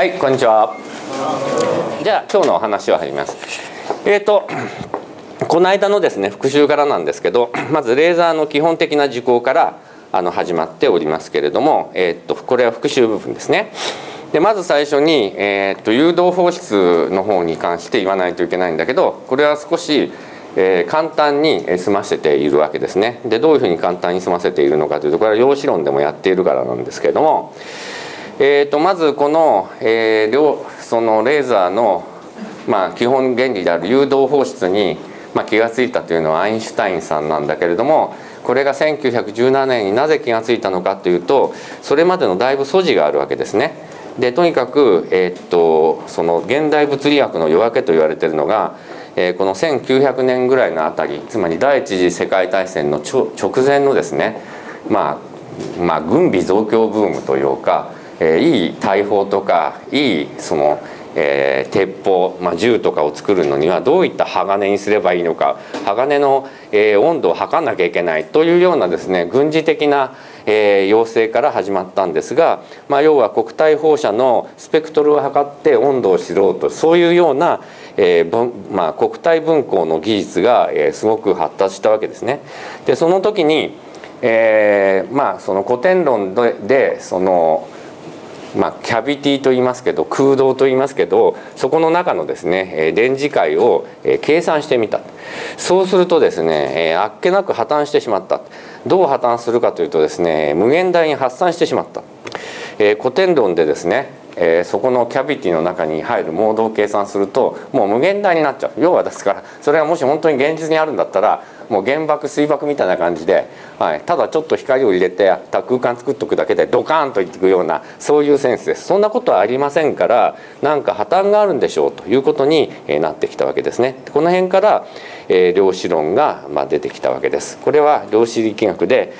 はいこんにちは。じゃあ今日のお話を始めます。えっ、ー、とこの間のですね復習からなんですけどまずレーザーの基本的な事項からあの始まっておりますけれども、えー、っとこれは復習部分ですね。でまず最初に、えー、っと誘導放出の方に関して言わないといけないんだけどこれは少しえー、簡単に済ませているわけですね。でどういうふうに簡単に済ませているのかというとこれは量子論でもやっているからなんですけれども、えー、とまずこの,、えー、そのレーザーの、まあ、基本原理である誘導放出に、まあ、気が付いたというのはアインシュタインさんなんだけれどもこれが1917年になぜ気が付いたのかというとそれまでのだいぶ素地があるわけですね。でとにかく、えー、っとその現代物理学の夜明けと言われているのが、えー、この1900年ぐらいのあたりつまり第一次世界大戦の直前のですね、まあ、まあ軍備増強ブームというか、えー、いい大砲とかいいそのえー、鉄砲、まあ、銃とかを作るのにはどういった鋼にすればいいのか鋼の、えー、温度を測らなきゃいけないというようなですね軍事的な、えー、要請から始まったんですが、まあ、要は国体放射のスペクトルを測って温度を知ろうとそういうような、えーまあ、国体分光の技術が、えー、すごく発達したわけですね。でその時に、えー、まあその古典論ででそのまあ、キャビティと言いますけど空洞と言いますけどそこの中のですね電磁界を計算してみた。そうするとですねあっけなく破綻してしまった。どう破綻するかというとですね無限大に発散してしまった、え古典論でですねえー、そこのキャビティの中に入るモードを計算するともう無限大になっちゃう。要はですからそれがもし本当に現実にあるんだったらもう原爆水爆みたいな感じで、はい、ただちょっと光を入れてた空間作っとくだけでドカーンといっていくようなそういうセンスです。そんなことはありませんからなんか破綻があるんでしょうということになってきたわけですね。この辺から、えー、量子論が、まあ、出てきたわけです。これは量子力学で、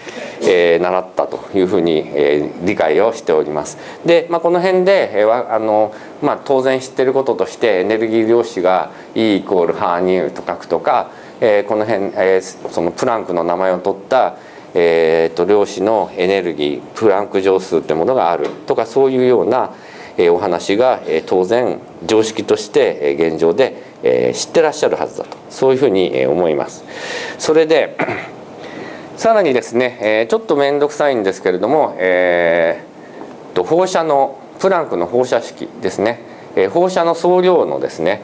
えー、習ったというふうに、えー、理解をしております。で、まあ、この辺で、えーあのまあ、当然知ってることとしてエネルギー量子が E イコールハーニューと書くとかえー、この辺、えー、そのプランクの名前を取った、えーと、量子のエネルギープランク上数ってものがあるとかそういうような、えー、お話が、えー、当然常識として、えー、現状で、えー、知ってらっしゃるはずだとそういうふうに、えー、思います。それで さらにですね、えー、ちょっと面倒くさいんですけれども、えー、と放射のプランクの放射式ですね、えー、放射の総量のですね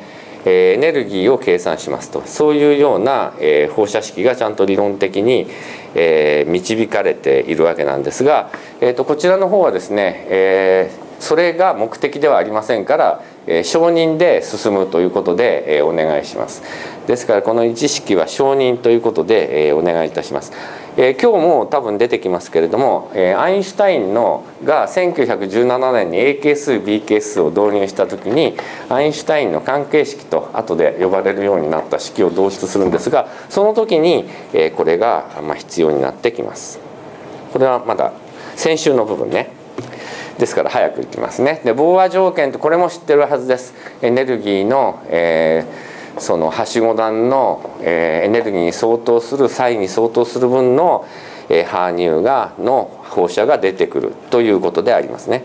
エネルギーを計算しますと。そういうような、え放射式がちゃんと理論的に、え導かれているわけなんですが、えー、とこちらの方はですね、えそれが目的ではありませんから、承認で進むということで、お願いします。ですからこの1式は承認ということで、お願いいたします。今日も多分出てきますけれども、アインシュタインのが1917年に A 係数 B 係数を導入した時にアインシュタインの関係式と後で呼ばれるようになった式を導出するんですがその時に、これが、必要になってきます。これはまだ先週の部分ねですから早くいきますね。で飽和条件ってこれも知ってるはずです。エネルギーの、えーそのはしご段の、えー、エネルギーに相当する際に相当する分の、えー、ハーニューがの放射が出てくるということでありますね。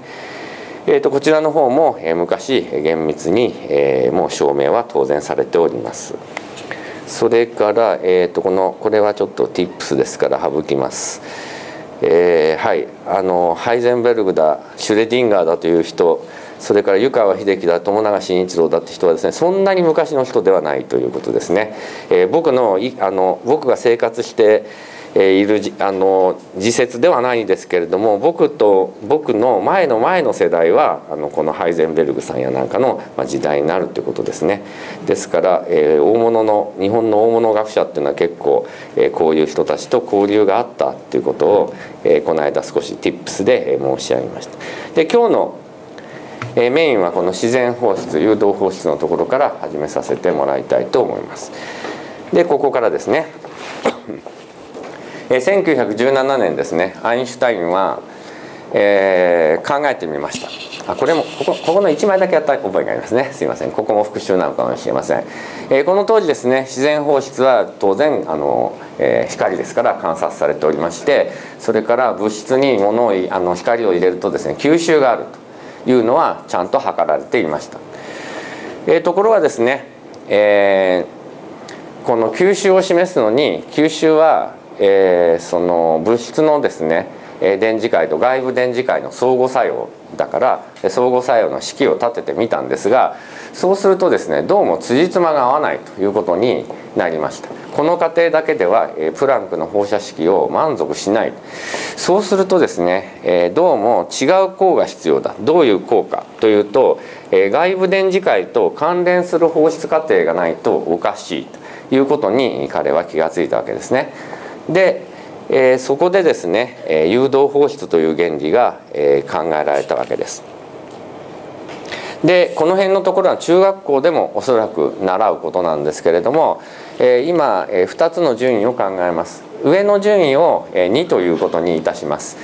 えーと、こちらの方も、えー、昔厳密に、えー、もう証明は当然されております。それから、えー、とこのこれはちょっと tips ですから省きます。えー、はいあのハイゼンベルグだシュレディンガーだという人それから湯川秀樹だ友永慎一郎だって人はですねそんなに昔の人ではないということですね。えー、僕のあの僕が生活しているあの時節ではないんですけれども僕と僕の前の前の世代はあのこのハイゼンベルグさんやなんかの時代になるということですね。ですから、えー、大物の日本の大物学者っていうのは結構、えー、こういう人たちと交流があったということを、えー、この間少し Tips で申し上げました。で今日のえメインはこの自然放出誘導放出のところから始めさせてもらいたいと思います。でここからですね、え1917年ですねアインシュタインは、えー、考えてみました。あこれもここここの1枚だけやった覚えがありますね。すいません。ここも復習なのかもしれません、えー、この当時ですね自然放出は当然あの、えー、光ですから観察されておりましてそれから物質に物をあの光を入れるとですね吸収があるというのはちゃんと測られていました。えー、ところがですね、えー、この吸収を示すのに吸収は、えー、その物質のですね電磁界と外部電磁界の相互作用だから相互作用の式を立ててみたんですがそうするとですねどうも辻褄が合わないということになりました。この過程だけではプランクの放射式を満足しない。そうするとですねどうも違う項が必要だ。どういう効かというと外部電磁界と関連する放出過程がないとおかしいということに彼は気が付いたわけですね。でえー、そこでですね、えー、誘導放出という原理が、えー、考えられたわけです。でこの辺のところは中学校でもおそらく習うことなんですけれども、えー、今、えー、2つの順位を考えます。上の順位を、えー、2ということにいたします。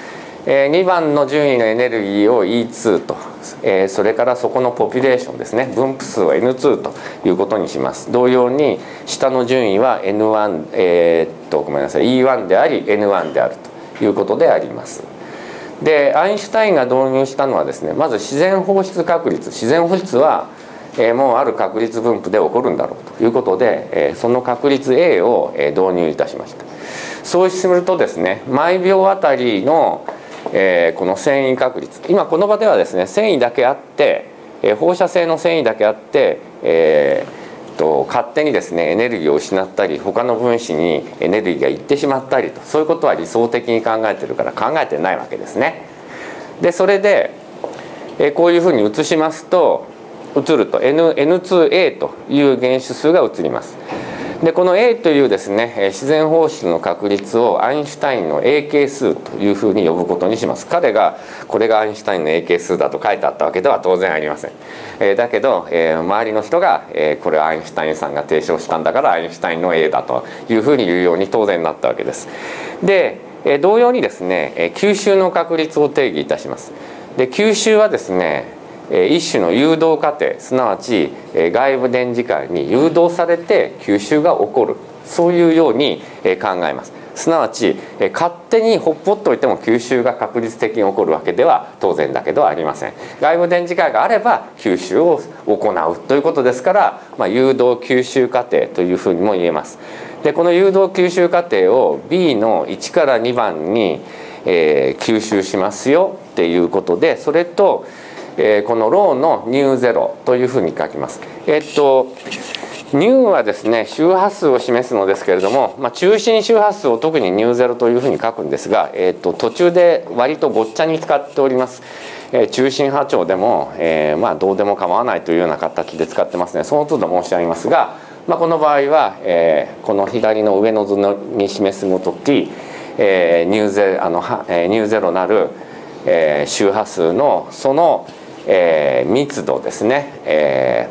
え、2番の順位のエネルギーを E2 と、え、それからそこのポピュレーションですね。分布数を N2 ということにします。同様に下の順位は N1、えー、っとごめんなさい。E1 であり N1 であるということであります。でアインシュタインが導入したのはですねまず自然放出確率。自然放出はえもうある確率分布で起こるんだろうということで、えその確率 A を導入いたしました。そうするとですね毎秒あたりのえー、この繊維確率今この場ではですね繊維だけあって、えー、放射性の繊維だけあって、えー、と勝手にですねエネルギーを失ったり他の分子にエネルギーがいってしまったりとそういうことは理想的に考えてるから考えてないわけですね。でそれで、えー、こういうふうに移しますと移ると N N2A という原子数が移ります。でこの A というですね自然放出の確率をアインシュタインの A 係数というふうに呼ぶことにします。彼がこれがアインシュタインの A 係数だと書いてあったわけでは当然ありません、えー、だけど、えー、周りの人が、えー、これはアインシュタインさんが提唱したんだからアインシュタインの A だというふうに言うように当然なったわけです。で、え同様にですね吸収の確率を定義いたします。で吸収はですね一種の誘導過程すなわち外部電磁界に誘導されて吸収が起こる。そういうように考えます。すなわち勝手にほっぽっておいても吸収が確率的に起こるわけでは当然だけどありません。外部電磁界があれば吸収を行うということですから、まあ、誘導吸収過程というふうにも言えます。でこの誘導吸収過程を B の1から2番に、えー、吸収しますよっていうことでそれとえ、このローのニューゼロというふうに書きます。え、っとニューはですね周波数を示すのですけれども、まあ、中心周波数を特にニューゼロというふうに書くんですが、えー、っと途中で割とごっちゃに使っております。えー、中心波長でも、えー、まあどうでも構わないというような形で使ってますねその都度申し上げますが、まあ、この場合は、えー、この左の上の図に示すごとき、えー、ニューゼあの、えー、ニューゼロなる、えー、周波数のその、えー、密度ですね、え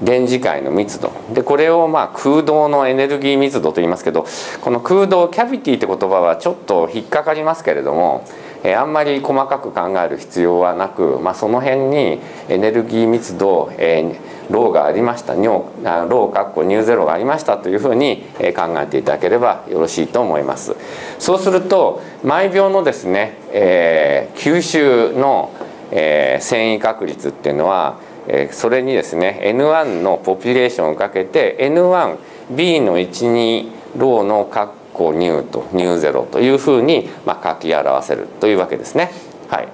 ー、電磁界の密度。でこれをまあ空洞のエネルギー密度と言いますけどこの空洞キャビティって言葉はちょっと引っかかりますけれども、えー、あんまり細かく考える必要はなく、まあ、その辺にエネルギー密度、えーローがありました。尿ローかっこ乳ゼロがありましたというふうに考えていただければよろしいと思います。そうすると毎秒のですね、えー、吸収のえー、遷移確率っていうのは、えー、それにですね N1 のポピュレーションをかけて N1B の12ローの括弧ニューとニューゼロというふうに、まあ、書き表せるというわけですね。はい、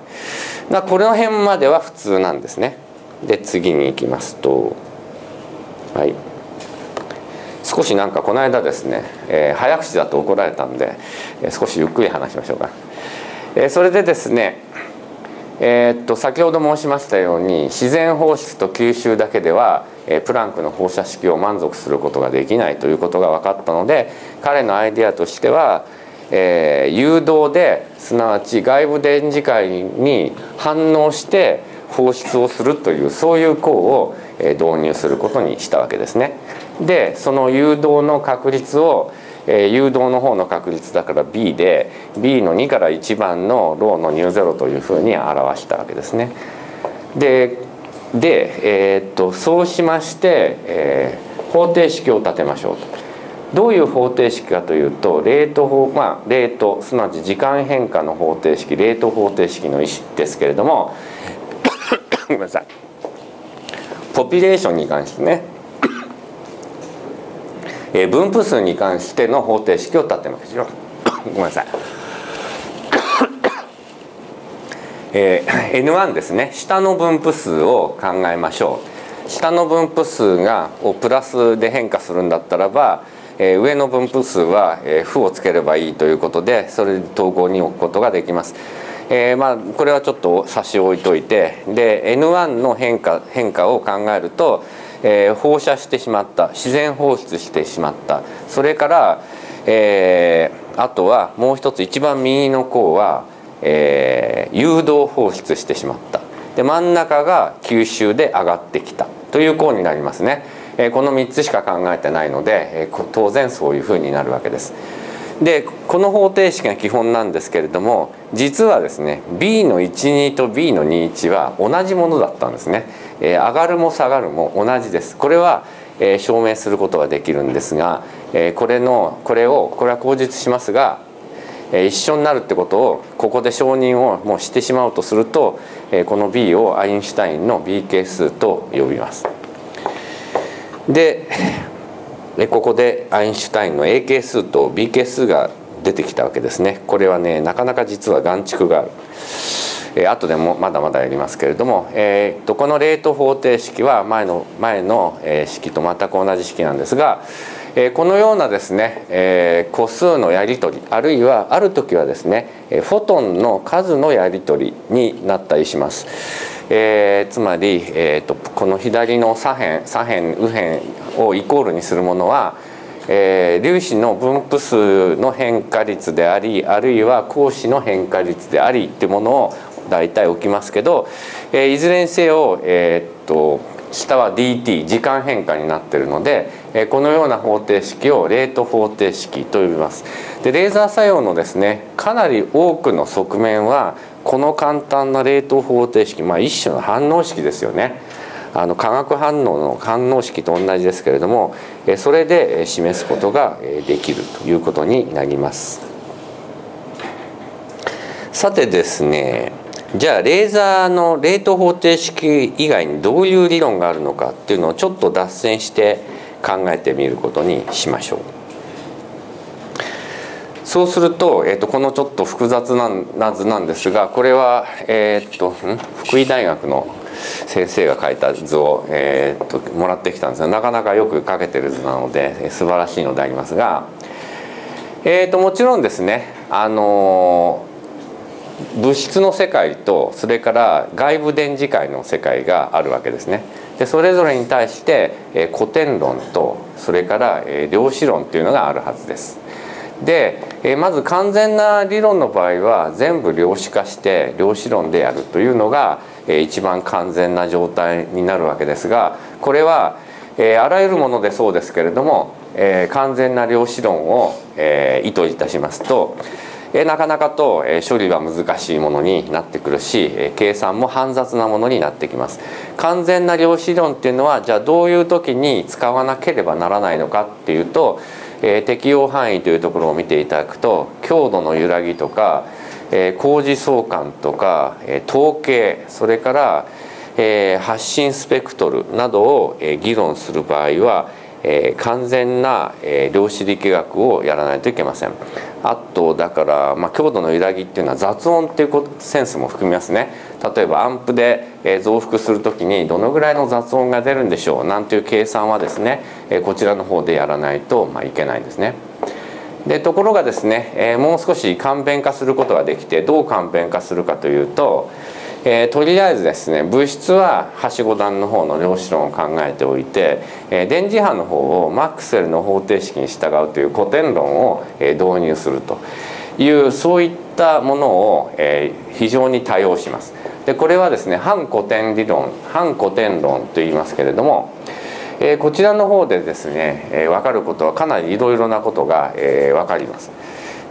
だこの辺までは普通なんですね。で次に行きますとはい少しなんかこの間ですね、えー、早口だと怒られたんで、えー、少しゆっくり話しましょうか。えー、それでですねえー、っと先ほど申しましたように自然放出と吸収だけでは、え、プランクの放射式を満足することができないということが分かったので彼のアイデアとしては、えー、誘導ですなわち外部電磁界に反応して放出をするというそういう項を導入することにしたわけですね。でその誘導の確率をえー、誘導の方の確率だから B で B の2から1番のローのニューゼロというふうに表したわけですね。でで、えー、っとそうしまして、えー、方程式を立てましょうと。どういう方程式かというとレート法まあレートすなわち時間変化の方程式レート方程式の意思ですけれどもごめんなさいポピュレーションに関してねえー、分布数に関しての方程式を立てますよ ごめんなさい。えー、N1 ですね。下の分布数を考えましょう。下の分布数がをプラスで変化するんだったらば、えー、上の分布数は、えー、負をつければいいということでそれで統合に置くことができます。えー、まあこれはちょっと差し置いといてで N1 の変化変化を考えると、えー、放射してしまった自然放出してしまった。それから、えー、あとはもう一つ一番右の項はえー、誘導放出してしまった。で真ん中が吸収で上がってきた。という項になりますね、えー、この3つしか考えてないので、えー、当然そういうふうになるわけです。でこの方程式が基本なんですけれども実はですね B の12と B の21は同じものだったんですね、え、上がるも下がるも同じですこれはえ証明することができるんですが、えこれのこれをこれは口実しますがえ一緒になるってことをここで承認をもうしてしまうとすると、えこの B をアインシュタインの B 係数と呼びます。でここでアインシュタインの A 係数と B 係数が出てきたわけですね。これはねなかなか実は眼蓄がある。えー、後でもまだまだやりますけれども、えー、とこのレート方程式は前の前の、え式と全く同じ式なんですが、えこのようなですね、え個数のやり取りあるいはある時はですねえフォトンの数のやり取りになったりします。えー、つまり、えーと、この左の左辺左辺右辺をイコールにするものは、えー、粒子の分布数の変化率でありあるいは光子の変化率でありっていうものを大体置きますけど、えー、いずれにせよ、えー、っと下は dt 時間変化になってるのでこのような方程式をレート方程式と呼びます。でレーザー作用のですねかなり多くの側面はこの簡単なレート方程式まあ一種の反応式ですよね。あの化学反応の反応式と同じですけれどもそれで示すことができるということになります。さてですねじゃあレーザーのレート方程式以外にどういう理論があるのかっていうのをちょっと脱線して考えてみることにしましょう。そうすると,、えーと、このちょっと複雑な図なんですがこれは、えーと、福井大学の先生が描いた図を、えーと、ともらってきたんですがなかなかよく描けてる図なので素晴らしいのでありますが、えー、ともちろんですねあの物質の世界とそれから外部電磁界の世界があるわけですね。でそれぞれに対して、え古典論とそれから、え量子論っていうのがあるはずです。で、えまず完全な理論の場合は全部量子化して量子論でやるというのが、え一番完全な状態になるわけですがこれは、えあらゆるものでそうですけれども、え完全な量子論を、え意図いたしますとなかなかと処理は難しいものになってくるし計算も煩雑なものになってきます。完全な量子論っていうのはじゃあどういう時に使わなければならないのかっていうと、適用範囲というところを見ていただくと強度の揺らぎとか、工事相関とか、統計それから、発信スペクトルなどを、議論する場合はえー、完全な、えー、量子力学をやらないといけません。あとだから、まあ、強度の揺らぎっていうのは雑音っていうセンスも含みますね。例えばアンプで、え、増幅する時にどのぐらいの雑音が出るんでしょうなんていう計算はですね、え、こちらの方でやらないと、まあ、いけないんですね。でところがですね、え、もう少し簡便化することができてどう簡便化するかというとえー、とりあえずですね物質ははしご段の方の量子論を考えておいて、えー、電磁波の方をマックスウェルの方程式に従うという古典論を、えー、導入するというそういったものを、えー、非常に多用します。でこれはですね反古典理論反古典論と言いますけれども、えー、こちらの方でですね、えー、分かることはかなりいろいろなことが、えー、分かります。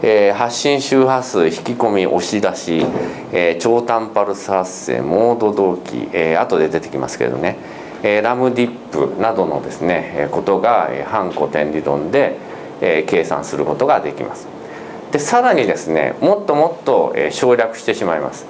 えー、発信周波数引き込み押し出し、えー、超短パルス発生モード動機、えー、後で出てきますけどね、えー、ラムディップなどのですねことが反古典理論で、えー、計算することができます。でさらにですねもっともっと、えー、省略してしまいます、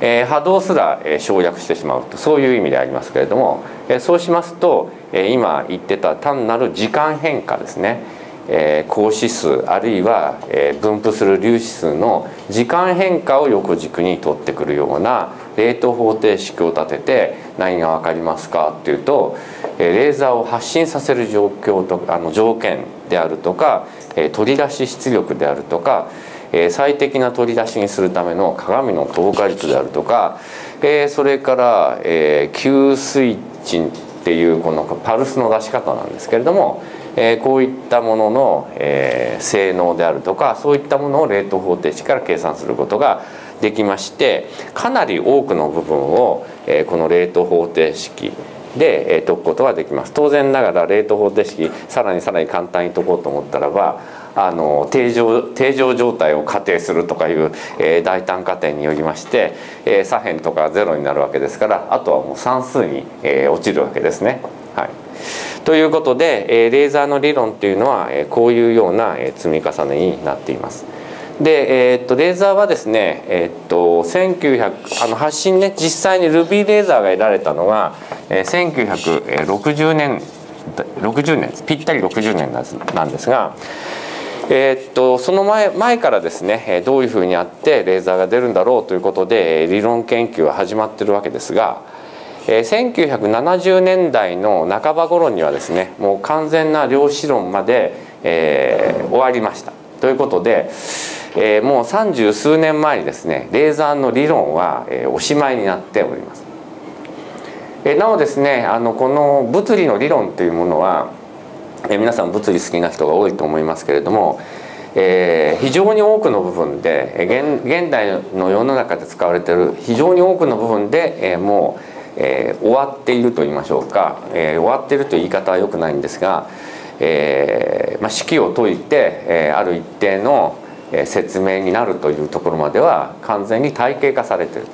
えー、波動すら、え省略してしまうとそういう意味でありますけれども、えそうしますと、え今言ってた単なる時間変化ですね、えー、指数あるいは、え分布する粒子数の時間変化を横軸に取ってくるようなレート方程式を立てて何が分かりますかっていうと、えレーザーを発信させる状況とあの条件であるとか、え取り出し出力であるとかえ最適な取り出しにするための鏡の透過率であるとか、えそれから、え Q スイッチっていうこのパルスの出し方なんですけれども、えこういったものの、え性能であるとかそういったものをレート方程式から計算することができましてかなり多くの部分を、えこのレート方程式で解くことができます当然ながらレート方程式さらにさらに簡単に解こうと思ったらばあの定常定常状態を仮定するとかいう、えー、大胆仮定によりまして、えー、左辺とかゼロになるわけですからあとはもう算数に、えー、落ちるわけですね。はい、ということで、え、レーザーの理論っていうのは、え、こういうような、え、積み重ねになっています。で、えー、っとレーザーはですね、えー、っと1900あの発信ね実際にルビーレーザーが得られたのが、えー、1960年60年ぴったり60年なんですが、えー、っとその前前からですねどういうふうにあってレーザーが出るんだろうということで理論研究は始まってるわけですが、えー、1970年代の半ば頃にはですねもう完全な量子論まで、えー、終わりました。ということで、えー、もう三十数年前にですねレーザーの理論は、えー、おしまいになっております。えー、なおですねあのこの物理の理論というものはえ皆さん物理好きな人が多いと思いますけれども、えー、非常に多くの部分で現現代の世の中で使われている非常に多くの部分で、えー、もう、えー、終わっていると言いましょうか、え終わっているという言い方はよくないんですが、えまあ、式を解いて、えある一定の説明になるというところまでは完全に体系化されている。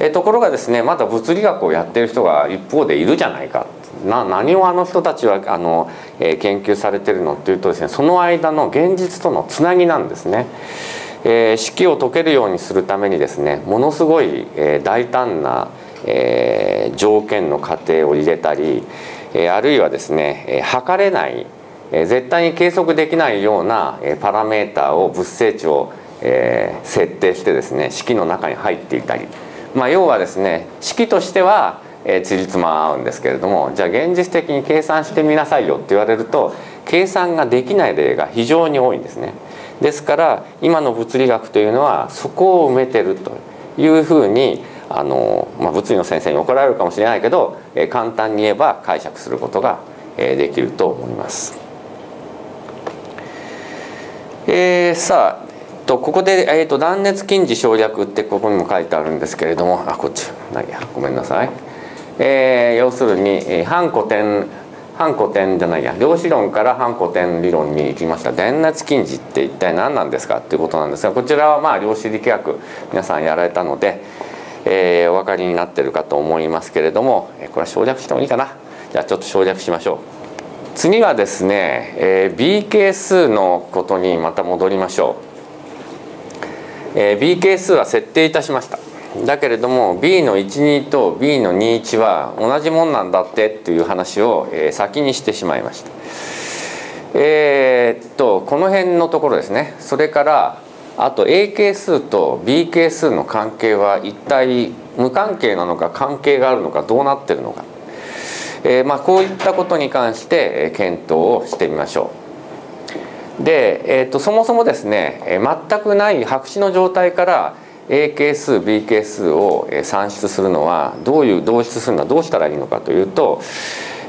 えところがですねまだ物理学をやっている人が一方でいるじゃないかな何をあの人たちはあの、えー、研究されてるのっていうとですねその間の現実とのつなぎなんですね。えー、式を解けるようにするためにですねものすごい、えー、大胆な、えー、条件の過程を入れたり、えー、あるいはですね、えー、測れない、えー、絶対に計測できないような、えー、パラメーターを物性値を、えー、設定してですね式の中に入っていたり、まあ、要はですね式としてはえー、辻褄合うんですけれどもじゃあ現実的に計算してみなさいよって言われると計算ができない例が非常に多いんですね。ですから今の物理学というのはそこを埋めてるというふうにあの、まあ、物理の先生に怒られるかもしれないけど、えー、簡単に言えば解釈することが、えー、できると思います。えー、さあとここで、えーと、断熱近似省略ってここにも書いてあるんですけれどもあこっちないやごめんなさい。えー、要するに反古典反古典じゃないや量子論から反古典理論に行きました電熱近似って一体何なんですかっていうことなんですがこちらはまあ量子力学皆さんやられたので、えー、お分かりになってるかと思いますけれどもこれは省略してもいいかな。じゃあちょっと省略しましょう。次はですね、えー、B 係数のことにまた戻りましょう、えー、B 係数は設定いたしました。だけれども B の12と B の21は同じもんなんだってっていう話を、え先にしてしまいました。えー、っとこの辺のところですね。それからあと A 係数と B 係数の関係は一体無関係なのか関係があるのかどうなってるのか、えー、まあ、こういったことに関して検討をしてみましょう。で、えー、とそもそもですね全くない白紙の状態から A 係数 B 係数を算出するのはどういう導出するのはどうしたらいいのかというと、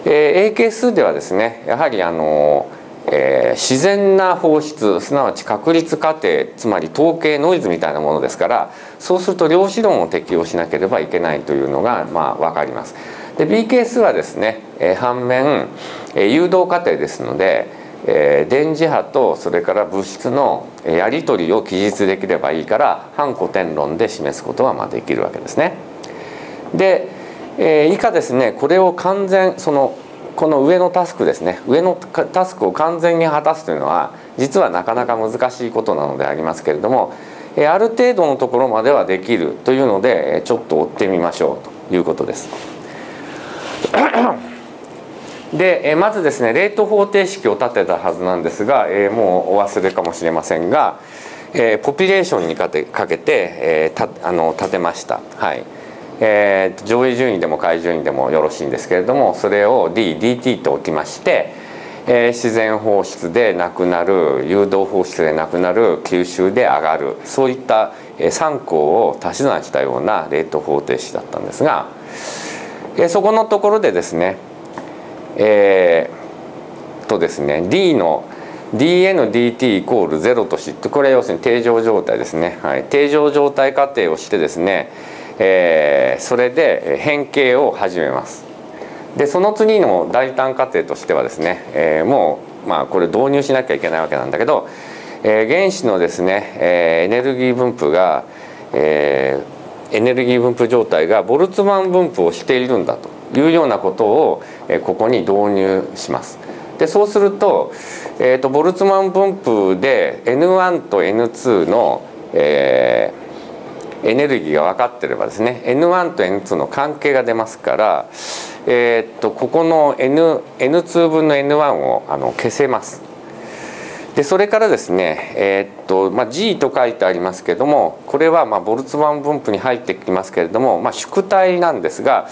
えー A 係数ではですねやはりあの、えー、自然な放出すなわち確率過程つまり統計ノイズみたいなものですからそうすると量子論を適用しなければいけないというのがまあ分かります。で B 係数はですね、えー、反面、えー、誘導過程ですのでえー、電磁波とそれから物質のやり取りを記述できればいいから反古典論で示すことはまあできるわけですね。で、えー、以下ですねこれを完全そのこの上のタスクですね上のタスクを完全に果たすというのは実はなかなか難しいことなのでありますけれども、ある程度のところまではできるというのでちょっと追ってみましょうということです。でまずですねレート方程式を立てたはずなんですがもうお忘れかもしれませんがポピュレーションにかけてあの立てました。はいえー、上位順位でも下位順位でもよろしいんですけれどもそれを DDT と置きまして、えー、自然放出でなくなる誘導放出でなくなる吸収で上がるそういった3項を足し算したようなレート方程式だったんですが、えー、そこのところでですねえー、とですね D の dndt イコール0としてこれは要するに定常状態ですね、はい、定常状態仮定をしてですね、えー、それで変形を始めますでその次の大胆仮定としてはですね、えー、もうまあこれ導入しなきゃいけないわけなんだけど、えー、原子のですね、えー、エネルギー分布が、えー、エネルギー分布状態がボルツマン分布をしているんだというようなことをここに導入します。でそうすると,、えーと、ボルツマン分布で N1 と N2 の、えー、エネルギーが分かってればですね N1 と N2 の関係が出ますから、えーと、ここの N N2 分の N1 をあの消せます。でそれからですね、えー、っとまあ、G と書いてありますけれどもこれはまあボルツマン分布に入ってきますけれども、まあ、縮体なんですが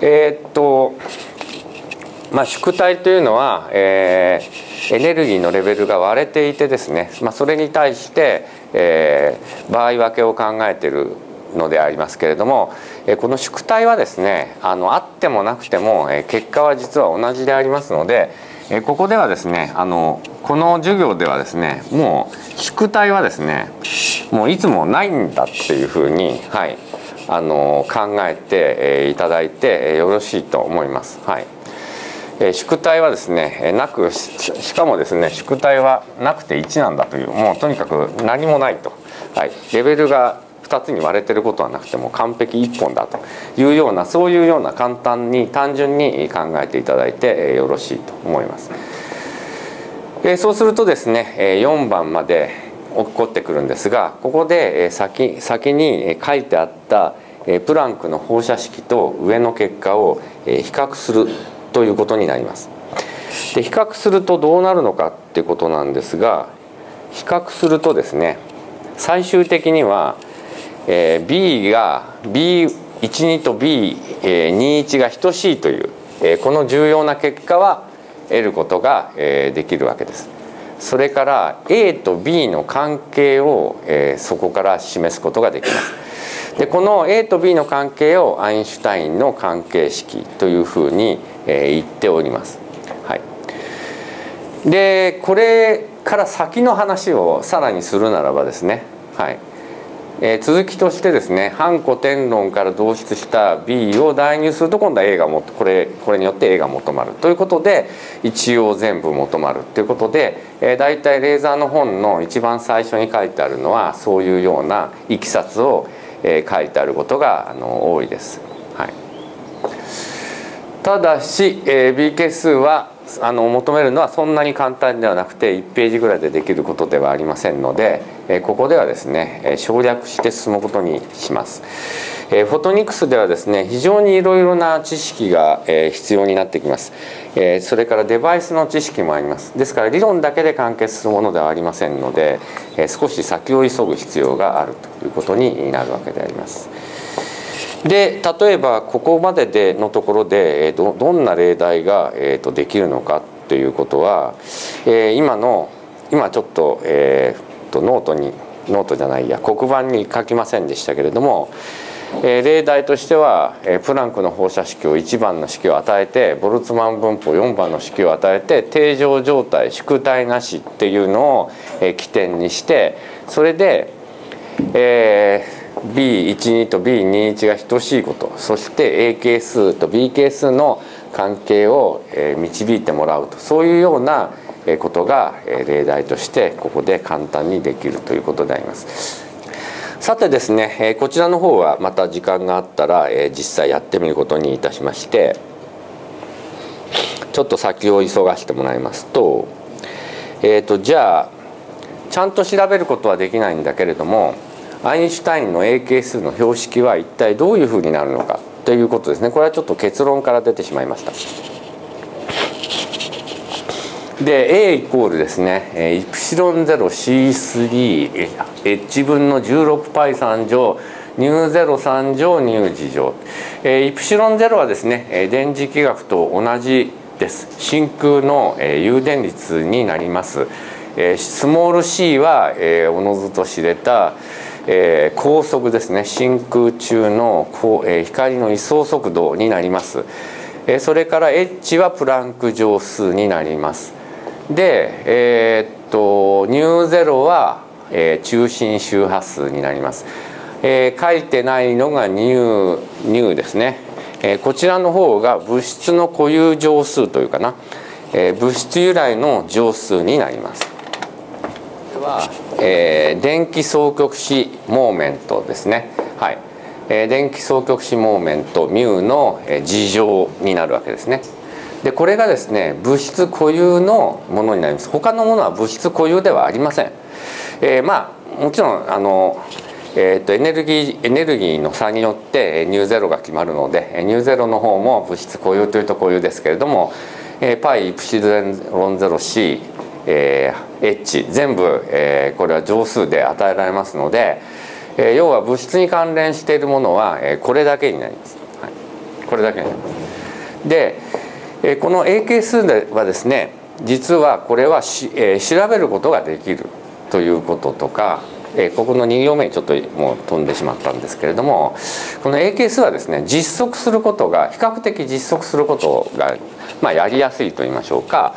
えー、っとまあ、縮体というのは、えー、エネルギーのレベルが割れていてですね、まあ、それに対して、えー、場合分けを考えてるのでありますけれども、えー、この縮体はですねあのあってもなくても、えー、結果は実は同じでありますので、えー、ここではですねあのこの授業ではですねもう縮体はですねもういつもないんだっていうふうに、はい、あの考えていただいてよろしいと思います。はい宿題はですねなくしかもですね宿題はなくて1なんだというもうとにかく何もないと、はい、レベルが2つに割れてることはなくても完璧1本だというようなそういうような簡単に単純に考えていただいてよろしいと思います。えそうするとですね4番まで起こってくるんですがここで先先に書いてあったプランクの放射式と上の結果を比較するということになります。で比較するとどうなるのかっていうことなんですが比較するとですね最終的には、えー、B が B12 と B21 が等しいという、えー、この重要な結果は得ることが、えー、できるわけです。それから A と B の関係を、えー、そこから示すことができます。でこの A と B の関係をアインシュタインの関係式というふうに、え、言っております。はい、でこれから先の話をさらにするならばですね、はい。えー、続きとしてですね反古典論から導出した B を代入すると今度は A がもこれこれによって A が求まる。ということで一応全部求まる。ということで、えー、大体レーザーの本の一番最初に書いてあるのはそういうようないきさつを、えー、書いてあることがあの多いです。はい、ただし、えー、B 係数はあの求めるのはそんなに簡単ではなくて1ページぐらいでできることではありませんので、えここではですね省略して進むことにします。えフォトニクスではですね非常にいろいろな知識が、え必要になってきます、えそれからデバイスの知識もありますですから理論だけで完結するものではありませんので、え少し先を急ぐ必要があるということになるわけであります。で例えばここまででのところで、えどどんな例題が、えーと、できるのかということは、えー、今の今ちょっと,、えーと、ノートにノートじゃないや黒板に書きませんでしたけれども、えー、例題としては、えー、プランクの放射式を1番の式を与えてボルツマン分布を4番の式を与えて定常状態縮退なしっていうのを、えー、起点にしてそれで、えー B12 と B21 が等しいことそして A 係数と B 係数の関係を導いてもらうとそういうようなことが例題としてここで簡単にできるということであります。さてですねこちらの方はまた時間があったら実際やってみることにいたしましてちょっと先を急がしてもらいますと,、えーと、じゃあちゃんと調べることはできないんだけれどもアインシュタインの A 係数の標識は一体どういうふうになるのかということですね。これはちょっと結論から出てしまいました。で A イコールですね。イプシロン 0C3H 分の 16π3 乗ニュー03乗ニュー次乗、えイプシロン0はですね電磁気学と同じです。真空の、え誘電率になります、えスモール c は、えおのずと知れた、え高速ですね。真空中の、え光の位相速度になります、えそれから H はプランク乗数になります。でえー、っとニューゼロは、え中心周波数になります。えー、書いてないのがニューニューですね、えー、こちらの方が物質の固有乗数というかな、えー、物質由来の乗数になります。これは、えー、電気双極子モーメントですね。はい、えー、電気双極子モーメントミューの事乗になるわけですね。でこれがですね物質固有のものになります。他のものは物質固有ではありません、えー、まあもちろんあのえーと、エネルギーエネルギーの差によってニューゼロが決まるのでニューゼロの方も物質固有というと固有ですけれども、えー、パイイプシロンゼロ C、えー、H 全部、えー、これは乗数で与えられますので、えー、要は物質に関連しているものは、えー、これだけになります。はい、これだけになります。で、えー、この A 係数ではですね実はこれはし、えー、調べることができるということとかえー、ここの2行目にちょっともう飛んでしまったんですけれどもこの A 係数はですね実測することが比較的実測することが、まあ、やりやすいと言いましょうか、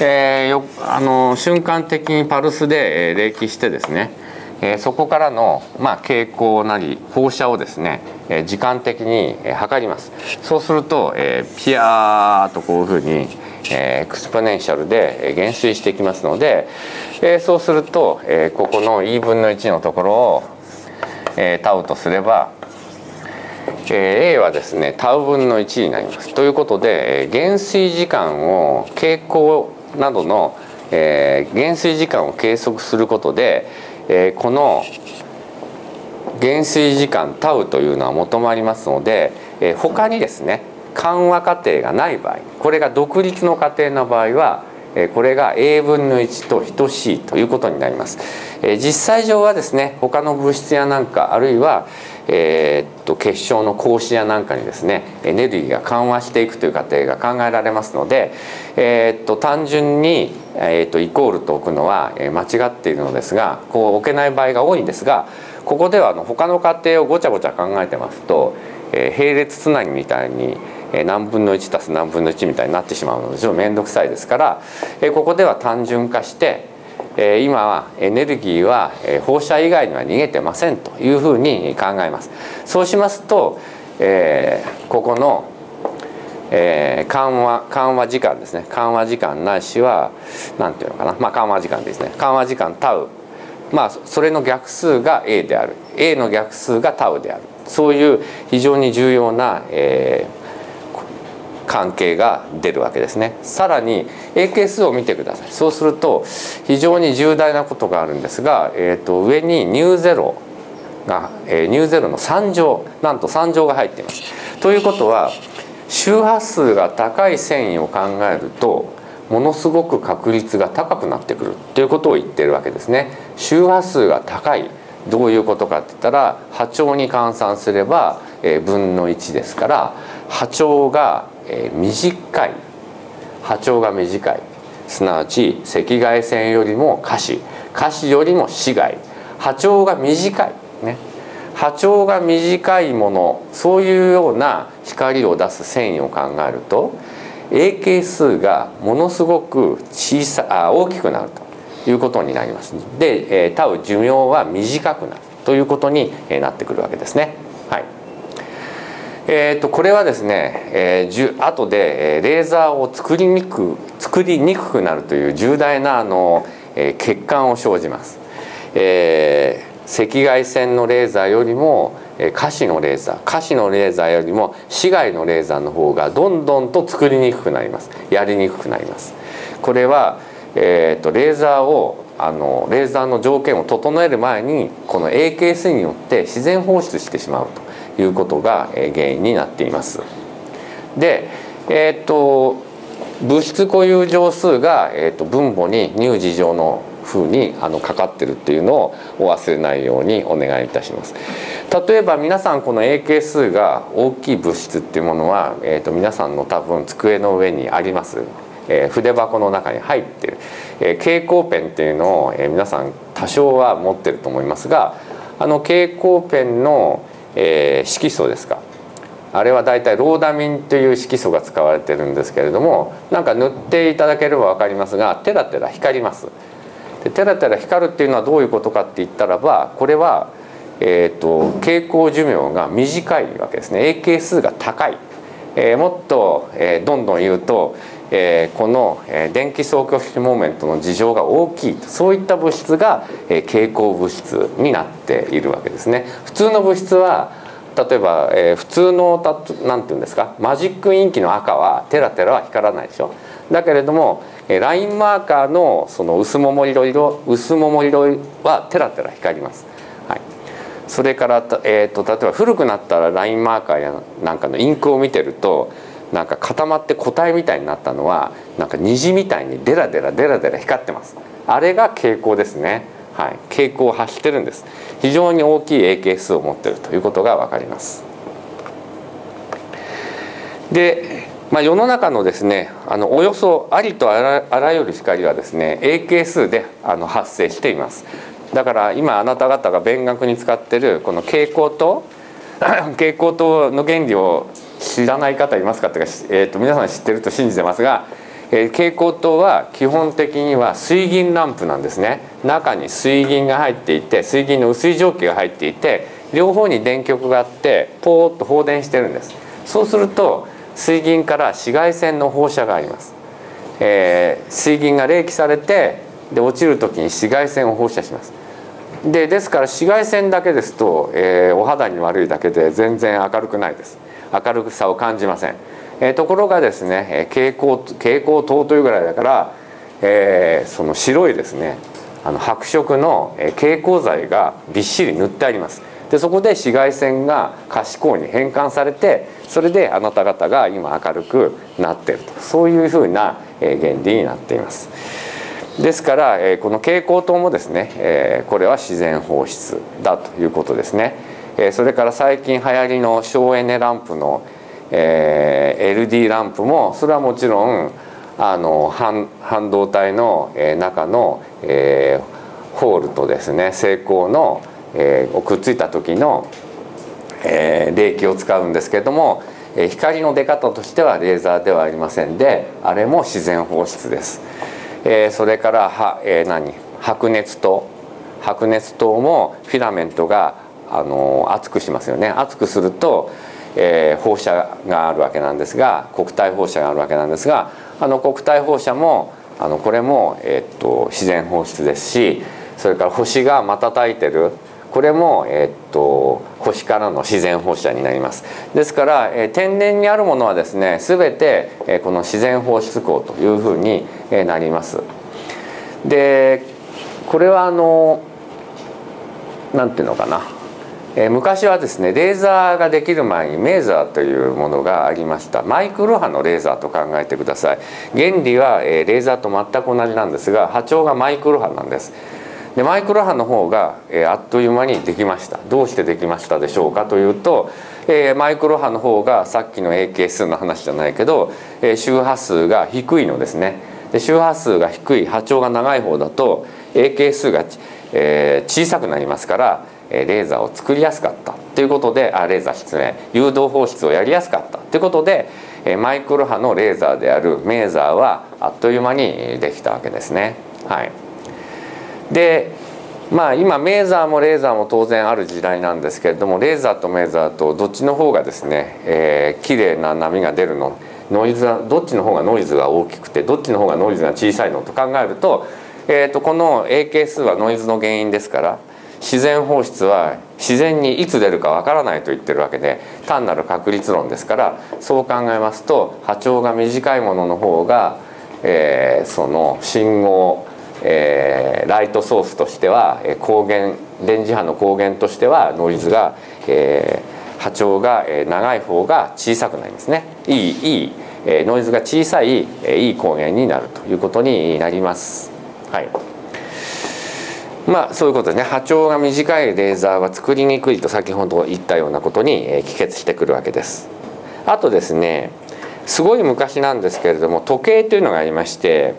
えー、よあの瞬間的にパルスで冷気してですねえそこからの、まあ、傾向なり放射をですね、え時間的に、え測ります。そうすると、えピヤーとこういうふうにえ exponential で減衰していきますので、えそうすると、えここの e 分の1のところを、えタウとすれば、え A はですねタウ分の1になります。ということで減衰時間を蛍光などの、え減衰時間を計測することで、えこの減衰時間タウというのは求まりますので、え他にですね緩和過程がない場合これが独立の過程の場合はこれが A 分の1と等しいということになります。実際上はですね他の物質やなんかあるいはえー、っと結晶の格子やなんかにですねエネルギーが緩和していくという過程が考えられますので、えー、っと単純に、えー、っとイコールと置くのは間違っているのですがこう置けない場合が多いんですがここではあの他の過程をごちゃごちゃ考えてますと、え並列つなぎみたいに何分の1足す何分の1みたいになってしまうのでちょっ面倒くさいですからここでは単純化して今はエネルギーは放射以外には逃げてませんというふうに考えます。そうしますと、えここの、え緩和緩和時間ですね。緩和時間ないしは何ていうのかな。まあ緩和時間ですね。緩和時間タウ。まあそれの逆数が A である。A の逆数がタウである。そういう非常に重要な、えー、関係が出るわけですね。さらに A 係数を見てください。そうすると非常に重大なことがあるんですが、えー、と上にニューゼロが、えー、ニューゼロの3乗なんと3乗が入っています。ということは周波数が高い繊維を考えるとものすごく確率が高くなってくる。ということを言ってるわけですね。周波数が高い。どういうことかって言ったら波長に換算すれば、えー、分の1ですから波長がえー、短い波長が短い。すなわち赤外線よりも可視可視よりも紫外。波長が短い。ね。波長が短いものそういうような光を出す繊維を考えると A 係数がものすごく小さあ大きくなるということになります。で、えー、タウ寿命は短くなるということになってくるわけですね。はい。えーと、これはですね、えー、後でレーザーを作りにく作りにくくなるという重大なあの、えー、欠陥を生じます、えー、赤外線のレーザーよりも可視のレーザー可視のレーザーよりも紫外のレーザーの方がどんどんと作りにくくなります。やりにくくなります。これは、えーと、レーザーをあのレーザーの条件を整える前にこの AKS によって自然放出してしまうと。いうことが原因になっています。で、えー、っと物質固有乗数が、えー、っと分母に乳児上の風にあのかかってるっていうのをお忘れないようにお願いいたします。例えば皆さんこの AK 数が大きい物質っていうものは、えー、と皆さんの多分机の上にあります。えー、筆箱の中に入ってる、えー、蛍光ペンっていうのを、えー、皆さん多少は持ってると思いますがあの蛍光ペンの、えー、色素ですか。あれはだいたいローダミンという色素が使われてるんですけれどもなんか塗っていただければ分かりますがテラテラ光ります。でテラテラ光るっていうのはどういうことかって言ったらばこれは、えーと、蛍光寿命が短いわけですね。AK 数が高い、えー、もっと、えー、どんどん言うと、えー、この、電気相挙式モーメントの事情が大きいそういった物質が、えー、蛍光物質になっているわけですね。普通の物質は例えば、えー、普通の何て言うんですかマジックインキの赤はテラテラは光らないでしょ。だけれどもラインマーカーのその薄桃色色薄桃色はテラテラ光ります。はい、それから、えーと、例えば古くなったらラインマーカーやなんかのインクを見てるとなんか固まって固体みたいになったのはなんか虹みたいにデラデラデラデラ光ってます。あれが蛍光ですね。はい、蛍光を発してるんです。非常に大きい AK 数を持っているということがわかります。でまあ、世の中のですねあのおよそありとあらあらゆる光はですね AK 数であの発生していますだから今あなた方が勉学に使ってるこの蛍光灯蛍光灯の原理を知らない方いますか？というか、えー、と皆さん知ってると信じてますが、えー、蛍光灯は基本的には水銀ランプなんですね。中に水銀が入っていて水銀の薄い蒸気が入っていて両方に電極があってポーッと放電してるんです。そうすると水銀から紫外線の放射があります、えー、水銀が冷気されてで落ちる時に紫外線を放射します。でですから紫外線だけですと、えー、お肌に悪いだけで全然明るくないです。明るさを感じません、えー、ところがですね蛍光蛍光灯というぐらいだから、えー、その白いですねあの白色の蛍光剤がびっしり塗ってありますでそこで紫外線が可視光に変換されてそれであなた方が今明るくなっているとそういうふうな原理になっています。ですからこの蛍光灯もですねこれは自然放出だということですね。それから最近流行りの省エネランプのえ LD ランプもそれはもちろんあの半半導体の中のえホールとですね成功のえー、くっついた時の、えー、冷気を使うんですけれども、え、光の出方としてはレーザーではありませんであれも自然放出です。えー、それからは、えー、何？白熱灯白熱灯もフィラメントがあの熱くしますよね。熱くすると、えー、放射があるわけなんですが黒体放射があるわけなんですがあの黒体放射もあのこれも、えー、っと自然放出ですしそれから星が瞬いてる。これも、えっと星からの自然放射になります。ですから、え天然にあるものはですね全て、えこの自然放出口というふうに、えなります。でこれはあのなんていうのかな。え昔はですねレーザーができる前にメーザーというものがありました。マイクロ波のレーザーと考えてください。原理は、えレーザーと全く同じなんですが波長がマイクロ波なんです。でマイクロ波の方が、え、あっという間にできました。どうしてできましたでしょうかというと、え、マイクロ波の方がさっきの AK 数の話じゃないけど、え、周波数が低いのですね。で周波数が低い波長が長い方だと AK 数が、え、小さくなりますからレーザーを作りやすかった。ということであレーザー失礼誘導放出をやりやすかった。ということでマイクロ波のレーザーであるメーザーはあっという間にできたわけですね。はい。でまあ今メーザーもレーザーも当然ある時代なんですけれどもレーザーとメーザーとどっちの方がですね、えー、綺麗な波が出るの？ノイズはどっちの方がノイズが大きくてどっちの方がノイズが小さいの？と考えると,、えー、とこの AK 数はノイズの原因ですから自然放出は自然にいつ出るかわからないと言ってるわけで単なる確率論ですからそう考えますと波長が短いものの方が、えー、その信号えー、ライトソースとしては光源電磁波の光源としてはノイズが、えー、波長が長い方が小さくなりますねいいいいノイズが小さいいい光源になるということになります。はいまあそういうことですね波長が短いレーザーは作りにくいと先ほど言ったようなことに帰結してくるわけです。あとですねすごい昔なんですけれども時計というのがありまして、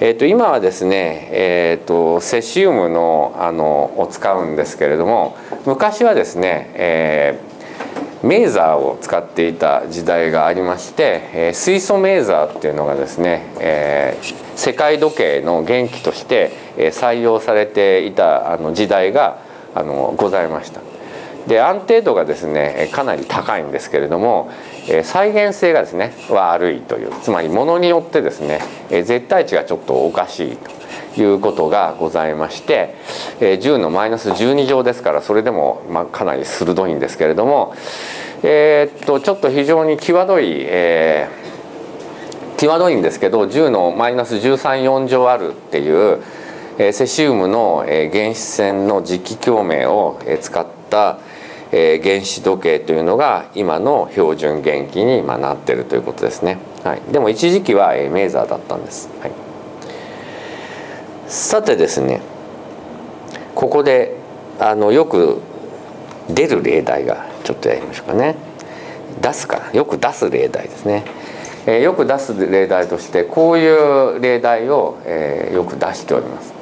えー、と今はですね、えー、とセシウムのあのを使うんですけれども昔はですね、えー、メーザーを使っていた時代がありまして、え、水素メーザーっていうのがですね、えー、世界時計の元気として採用されていたあの時代があのございました。で安定度がですねかなり高いんですけれども再現性がですね悪いというつまりものによってですね絶対値がちょっとおかしいということがございまして10のマイナス12乗ですからそれでもまかなり鋭いんですけれどもえー、っとちょっと非常に際どい、えー、際どいんですけど10のマイナス134乗あるっていうセシウムの原子線の磁気共鳴を使った、原子時計というのが今の標準元気になってるということですね、はい、でも一時期は、メーザーだったんです、はい、さてですねここであのよく出る例題がちょっとやりましょうかね。出すかよく出す例題ですね、え、よく出す例題としてこういう例題を、えー、よく出しております。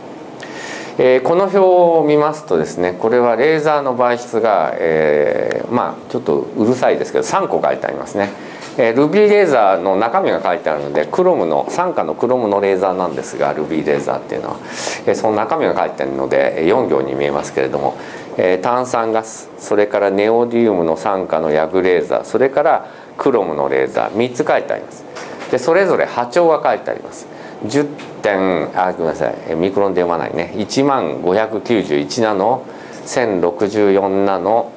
え、この表を見ますとですねこれはレーザーの媒質が、え、まあちょっとうるさいですけど3個書いてありますね。えー、ルビーレーザーの中身が書いてあるのでクロムの酸化のクロムのレーザーなんですがルビーレーザーっていうのは、えー、その中身が書いてあるので4行に見えますけれども、え、炭酸ガスそれからネオディウムの酸化のヤグレーザーそれからクロムのレーザー3つ書いてあります。でそれぞれ波長が書いてあります。10点あごめんなさいミクロンで読まないね1万591ナノ1064ナノ、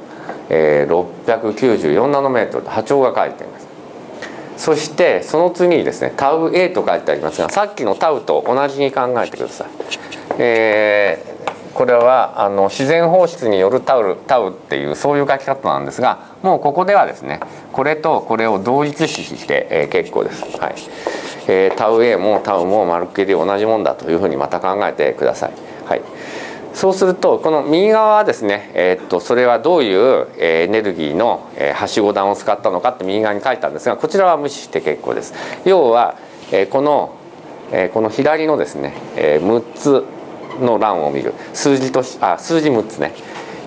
えー、694ナノメートル波長が書いてありますそしてその次にですねタウ A と書いてありますがさっきのタウと同じに考えてください、えー、これはあの自然放出によるタウタウっていうそういう書き方なんですがもうここではですねこれとこれを同一視して、えー、結構です。はいえー、タウ A もタウもまるっきり同じもんだというふうにまた考えてください。はい、そうするとこの右側はですね、えー、っとそれはどういうエネルギーのはしご段を使ったのかって右側に書いたんですがこちらは無視して結構です。要は、えー、この、えー、この左のですね、えー、6つの欄を見る。数字としあ数字6つね、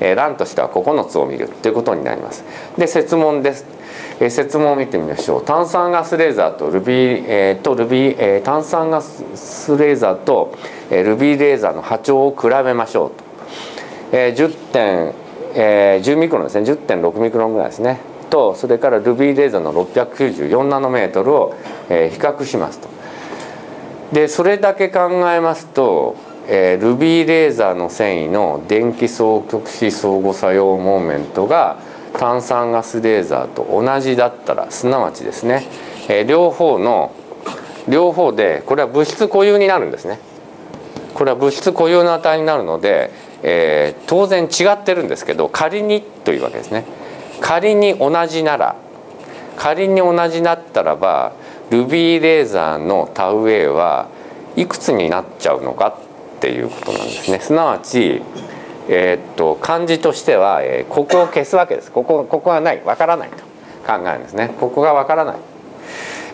えー、欄としては9つを見るということになります。で設問です。えー、問を見てみましょう。炭酸ガスレーザーとルビー、えー、とルビー、えー、炭酸ガスレーザーと、えー、ルビーレーザーの波長を比べましょうと、えー、10点、えー、10ミクロンですね。10.6ミクロンぐらいですね。とそれからルビーレーザーの694ナノメートルを、えー、比較しますと。でそれだけ考えますと、えー、ルビーレーザーの繊維の電気双極子相互作用モーメントが炭酸ガスレーザーと同じだったらすなわちですね、えー、両方の両方でこれは物質固有になるんですね。これは物質固有の値になるので、えー、当然違ってるんですけど仮にというわけですね。仮に同じなら仮に同じだったらばルビーレーザーのタウェイはいくつになっちゃうのかっていうことなんですね。すなわちえー、っと漢字としては、えー、ここを消すわけです。ここここはない。わからないと。考えるんですね。ここがわからない、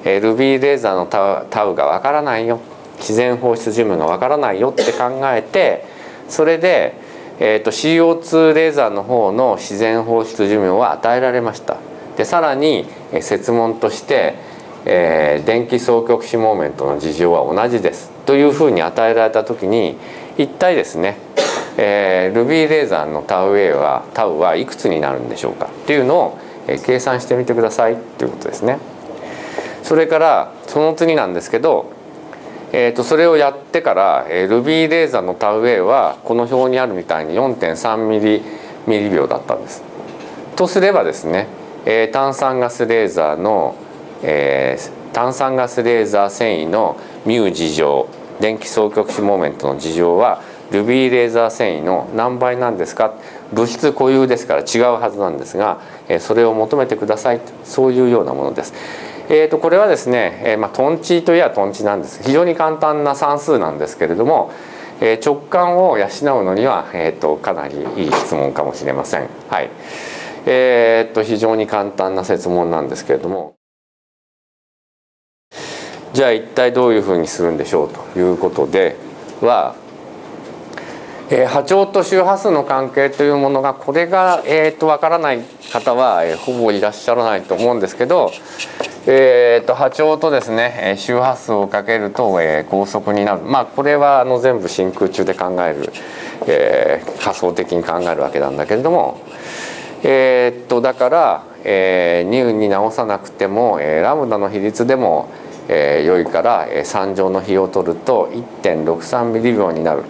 えー、ルビーレーザーのタウタウがわからないよ。自然放出寿命がわからないよ。って考えてそれで、えー、と CO2 レーザーの方の自然放出寿命は与えられました。でさらに、えー、設問として、えー、電気双極子モーメントの事情は同じです。というふうに与えられた時に一体ですねえー、ルビーレーザーのタウ A はタウはいくつになるんでしょうか？っていうのを、えー、計算してみてくださいということですね。それからその次なんですけど、えー、とそれをやってから、えー、ルビーレーザーのタウ A はこの表にあるみたいに4.3ミリミリ秒だったんです。とすればですね、えー、炭酸ガスレーザーの、えー、炭酸ガスレーザー繊維のミュー事乗電気双極子モーメントの事情はルビーレーザー繊維の何倍なんですか？物質固有ですから違うはずなんですがそれを求めてくださいそういうようなものです。えー、とこれはですね、えー、まあ、トンチといえばトンチなんです非常に簡単な算数なんですけれども、えー、直感を養うのには、えーと、かなりいい質問かもしれません。はいえー、っと非常に簡単な設問なんですけれどもじゃあ一体どういうふうにするんでしょうということではえー、波長と周波数の関係というものがこれが、えーと、分からない方は、えー、ほぼいらっしゃらないと思うんですけど、えーと、波長とですね周波数をかけると、えー、高速になる。まあこれはあの全部真空中で考える、えー、仮想的に考えるわけなんだけれども、えーと、だから、えー、2に直さなくても、えー、ラムダの比率でもえー、良いから、えー、3乗の比を取ると1.63ミリ秒になる、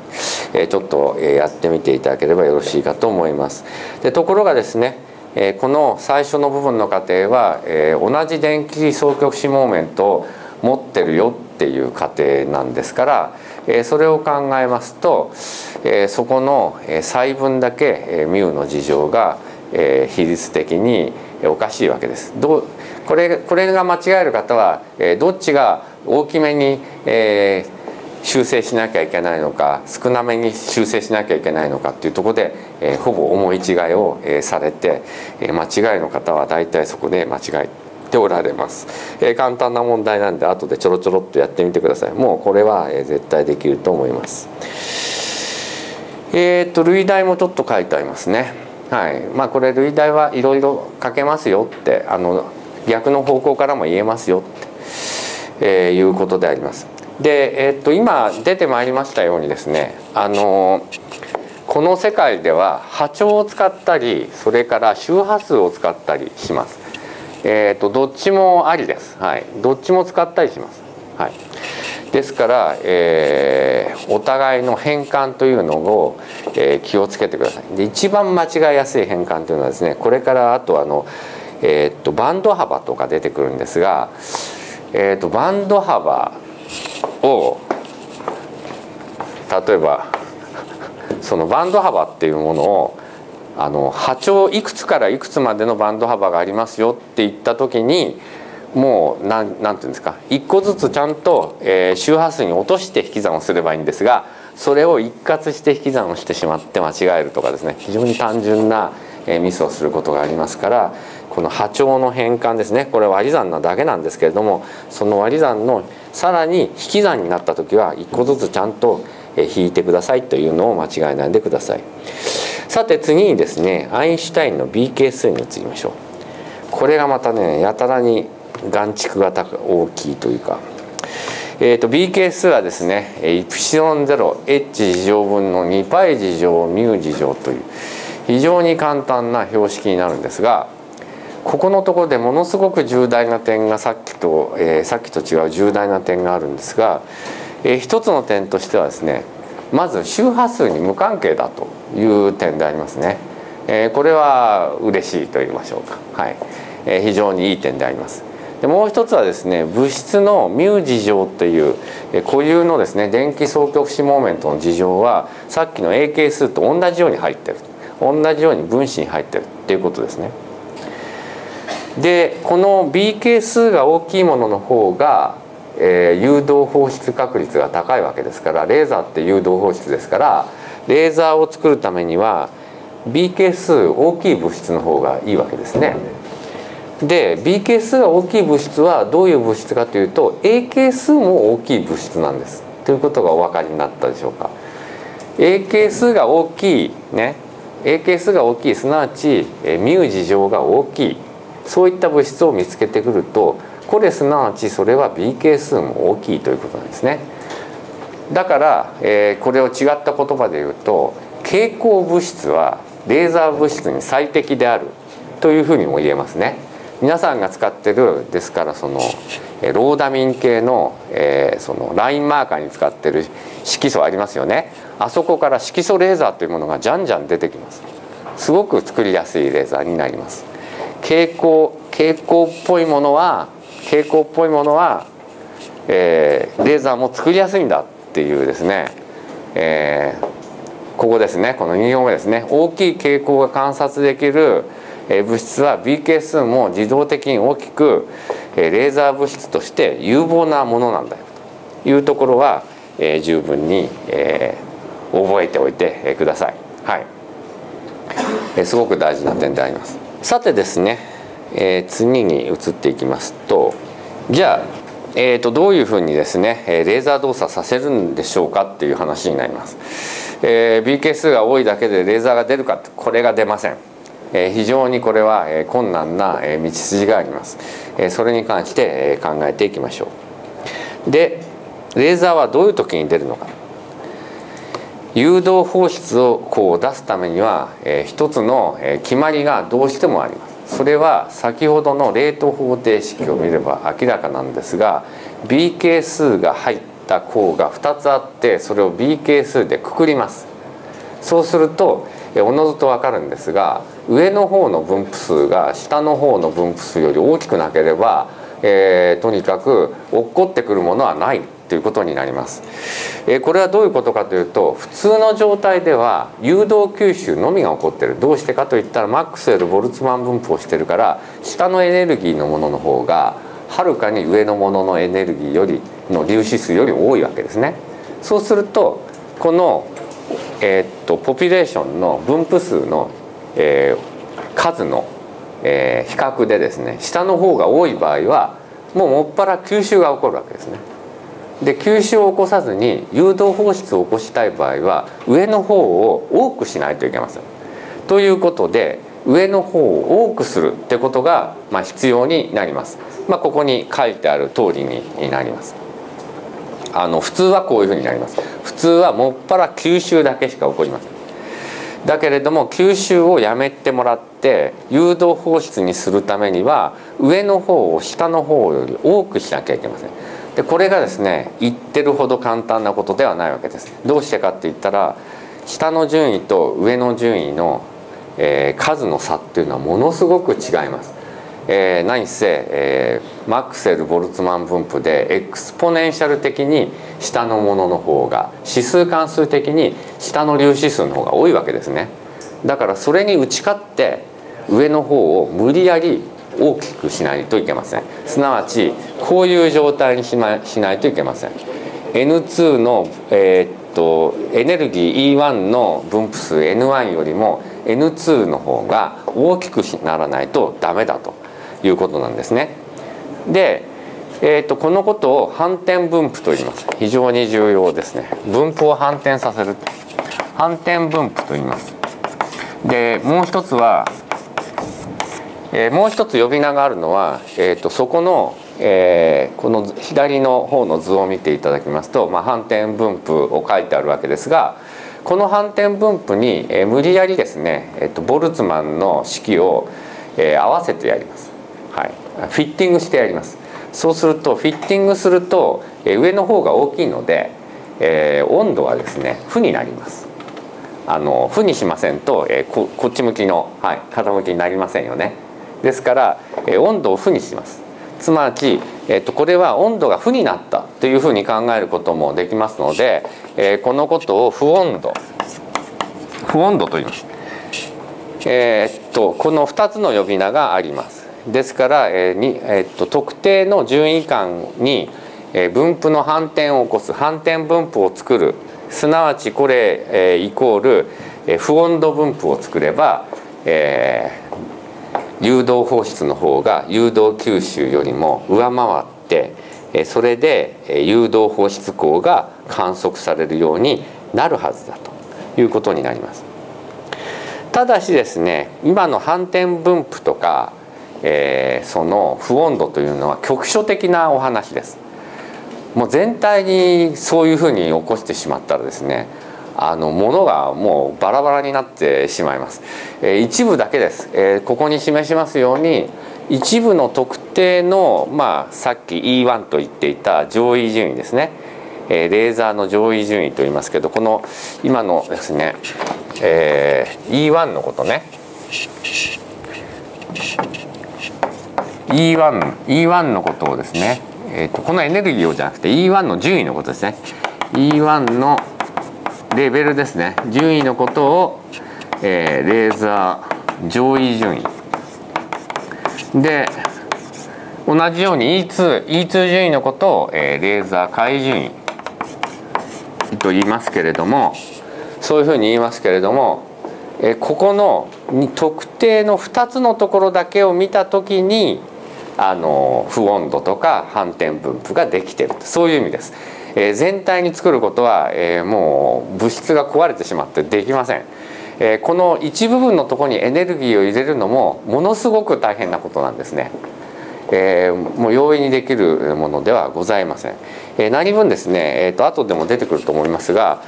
えー、ちょっと、えー、やってみていただければよろしいかと思います。でところがですね、えー、この最初の部分の過程は、えー、同じ電気双極子モーメントを持ってるよっていう過程なんですから、えー、それを考えますと、えー、そこの細分だけ、えー、ミューの事情が、えー、比率的におかしいわけです。どうこれこれが間違える方は、え、どっちが大きめに、え、修正しなきゃいけないのか少なめに修正しなきゃいけないのかっていうところで、え、ほぼ思い違いを、え、されて、え、間違いの方は大体そこで間違えておられます、え、簡単な問題なんで後でちょろちょろっとやってみてください。もうこれは、え、絶対できると思います。えー、っと類題もちょっと書いてありますね。はい。まあこれ類題はいろいろ書けますよってあの逆の方向からも言えますよって、えー、いうことであります。で、えー、っと今出てまいりましたようにですねあのこの世界では波長を使ったりそれから周波数を使ったりします。えー、っとどっちもありです。はい、どっちも使ったりします。はい。ですから、えー、お互いの変換というのを、えー、気をつけてください。で一番間違いやすい変換というのはですねこれからあとあのえー、っとバンド幅とか出てくるんですが、えー、っとバンド幅を例えば そのバンド幅っていうものをあの波長いくつからいくつまでのバンド幅がありますよって言った時にもう何ていうんですか一個ずつちゃんと、えー、周波数に落として引き算をすればいいんですがそれを一括して引き算をしてしまって間違えるとかですね非常に単純な、えー、ミスをすることがありますからこの波長の変換ですね。これ割り算なだけなんですけれどもその割り算のさらに引き算になった時は1個ずつちゃんと引いてくださいというのを間違えないでください。さて次にですねアインシュタインの B 係数に移りましょう。これがまたねやたらに眼蓄が大きいというか。えーと、B 係数はですねイプシロン 0h 事乗分の 2π 事乗 μ 事乗という非常に簡単な標識になるんですがここのところでものすごく重大な点がさっきと、えー、さっきと違う重大な点があるんですが、えー、一つの点としてはですねまず周波数に無関係だという点でありますね。えー、これは嬉しいと言いましょうか、はいえー、非常にいい点であります。でもう一つはですね物質のミュー事情という固有のですね電気双極子モーメントの事情はさっきの A 係数と同じように入ってる同じように分子に入ってるっていうことですね。でこの B 係数が大きいものの方が、えー、誘導放出確率が高いわけですからレーザーって誘導放出ですからレーザーを作るためには B 係数大きい物質の方がいいわけですね。で B 係数が大きい物質はどういう物質かというと A 係数も大きい物質なんです。ということがお分かりになったでしょうか。A 係数が大きいね A 係数が大きいすなわちミュー事情が大きいそういった物質を見つけてくるとこれすなわちそれは B 係数も大きいということなんですね。だから、えー、これを違った言葉で言うと蛍光物質はレーザー物質に最適であるというふうにも言えますね。皆さんが使ってるですからそのローダミン系の,、えー、そのラインマーカーに使ってる色素ありますよねあそこから色素レーザーというものがじゃんじゃん出てきますすごく作りやすいレーザーになります蛍光蛍光っぽいものは蛍光っぽいものは、えー、レーザーも作りやすいんだっていうですね、えー、ここですねこの2行目ですね大きい傾向が観察できる物質は BK 数も自動的に大きくレーザー物質として有望なものなんだよというところはえ十分にえ覚えておいてください。はい、すごく大事な点であります。さてですね、え次に移っていきますとじゃあ、えーと、どういうふうにですねレーザー動作させるんでしょうかっていう話になります。えー、BK 数が多いだけでレーザーが出るかこれが出ません。え非常にこれは困難な道筋があります。それに関して考えていきましょう。でレーザーはどういう時に出るのか。誘導放出をこう出すためには、え一つの決まりがどうしてもあります。それは先ほどのレート方程式を見れば明らかなんですが BK 数が入った項が2つあってそれを BK 数でくくります。そうするとおのずと分かるんですが上の方の分布数が下の方の分布数より大きくなければ、えー、とにかく落っこってくるものはないということになります。えこれはどういうことかというと普通の状態では誘導吸収のみが起こってるどうしてかといったらマックスウェル・ボルツマン分布をしてるから下のエネルギーのものの方がはるかに上のもののエネルギーよりの粒子数より多いわけですね。そうするとこのえー、っとポピュレーションの分布数の、えー、数の、えー、比較でですね下の方が多い場合はもうもっぱら吸収が起こるわけですね。で吸収を起こさずに誘導放出を起こしたい場合は上の方を多くしないといけません。ということで上の方を多くするってことが、まあ、必要になります。まあ、ここに書いてある通りになります。あの普通はこういうふうになります普通はもっぱら吸収だけしか起こりませんだけれども吸収をやめてもらって誘導放出にするためには上の方を下の方より多くしなきゃいけませんでこれがですね言ってるほど簡単なことではないわけです。どうしてかって言ったら下の準位と上の準位の、えー、数の差っていうのはものすごく違います。えー、何せ、えー、マクセル・ボルツマン分布で exponential 的に下のものの方が指数関数的に下の粒子数の方が多いわけですね。だからそれに打ち勝って上の方を無理やり大きくしないといけません。すなわちこういう状態にし,、ま、しないといけません。N2 の、えー、っとエネルギー E1 の分布数 N1 よりも N2 の方が大きくならないとダメだということなんですね。で、えーと、このことを反転分布と言います。非常に重要ですね。分布を反転させる。反転分布と言います。でもう一つは、えー、もう一つ呼び名があるのは、えーと、そこの、えー、この左の方の図を見ていただきますと、まあ、反転分布を書いてあるわけですがこの反転分布に、えー、無理やりですね、えーとボルツマンの式を、えー、合わせてやります。はい、フィッティングしてやります。そうするとフィッティングすると、え上の方が大きいので、えー、温度はですね負になります。あの負にしませんと、えー、ここっち向きの、はい、傾きになりませんよね。ですから、えー、温度を負にしますつまり、えーと、これは温度が負になったというふうに考えることもできますので、えー、このことを不温度不温度と言います。えー、っとこの2つの呼び名があります。ですから、えーにえー、っと特定の順位間に、えー、分布の反転を起こす反転分布を作るすなわちこれ、えー、イコール、えー、不温度分布を作れば、えー、誘導放出の方が誘導吸収よりも上回ってえそれで誘導放出口が観測されるようになるはずだということになります。ただしですね今の反転分布とかえー、その不温度というのは局所的なお話です。もう全体にそういうふうに起こしてしまったらですねあのものがもうバラバラになってしまいます。えー、一部だけです、えー、ここに示しますように一部の特定の、まあ、さっき E1 と言っていた上位順位ですね、えー、レーザーの上位順位と言いますけどこの今のですね、えー、E1 のことね。E1, E1 のことをですね、えーと、このエネルギーをじゃなくて E1 の順位のことですね。E1 のレベルですね。順位のことを、えー、レーザー上位順位。で同じように E2, E2 順位のことを、えー、レーザー下位順位と言いますけれどもそういうふうに言いますけれども、えー、ここの特定の2つのところだけを見た時にあの不温度とか反転分布ができてるそういう意味です。えー、全体に作ることは、えー、もう物質が壊れてしまってできません。えー、この一部分のとこにエネルギーを入れるのもものすごく大変なことなんですね。えー、もう容易にできるものではございません。えー、何分ですね、えーと、後でも出てくると思いますが、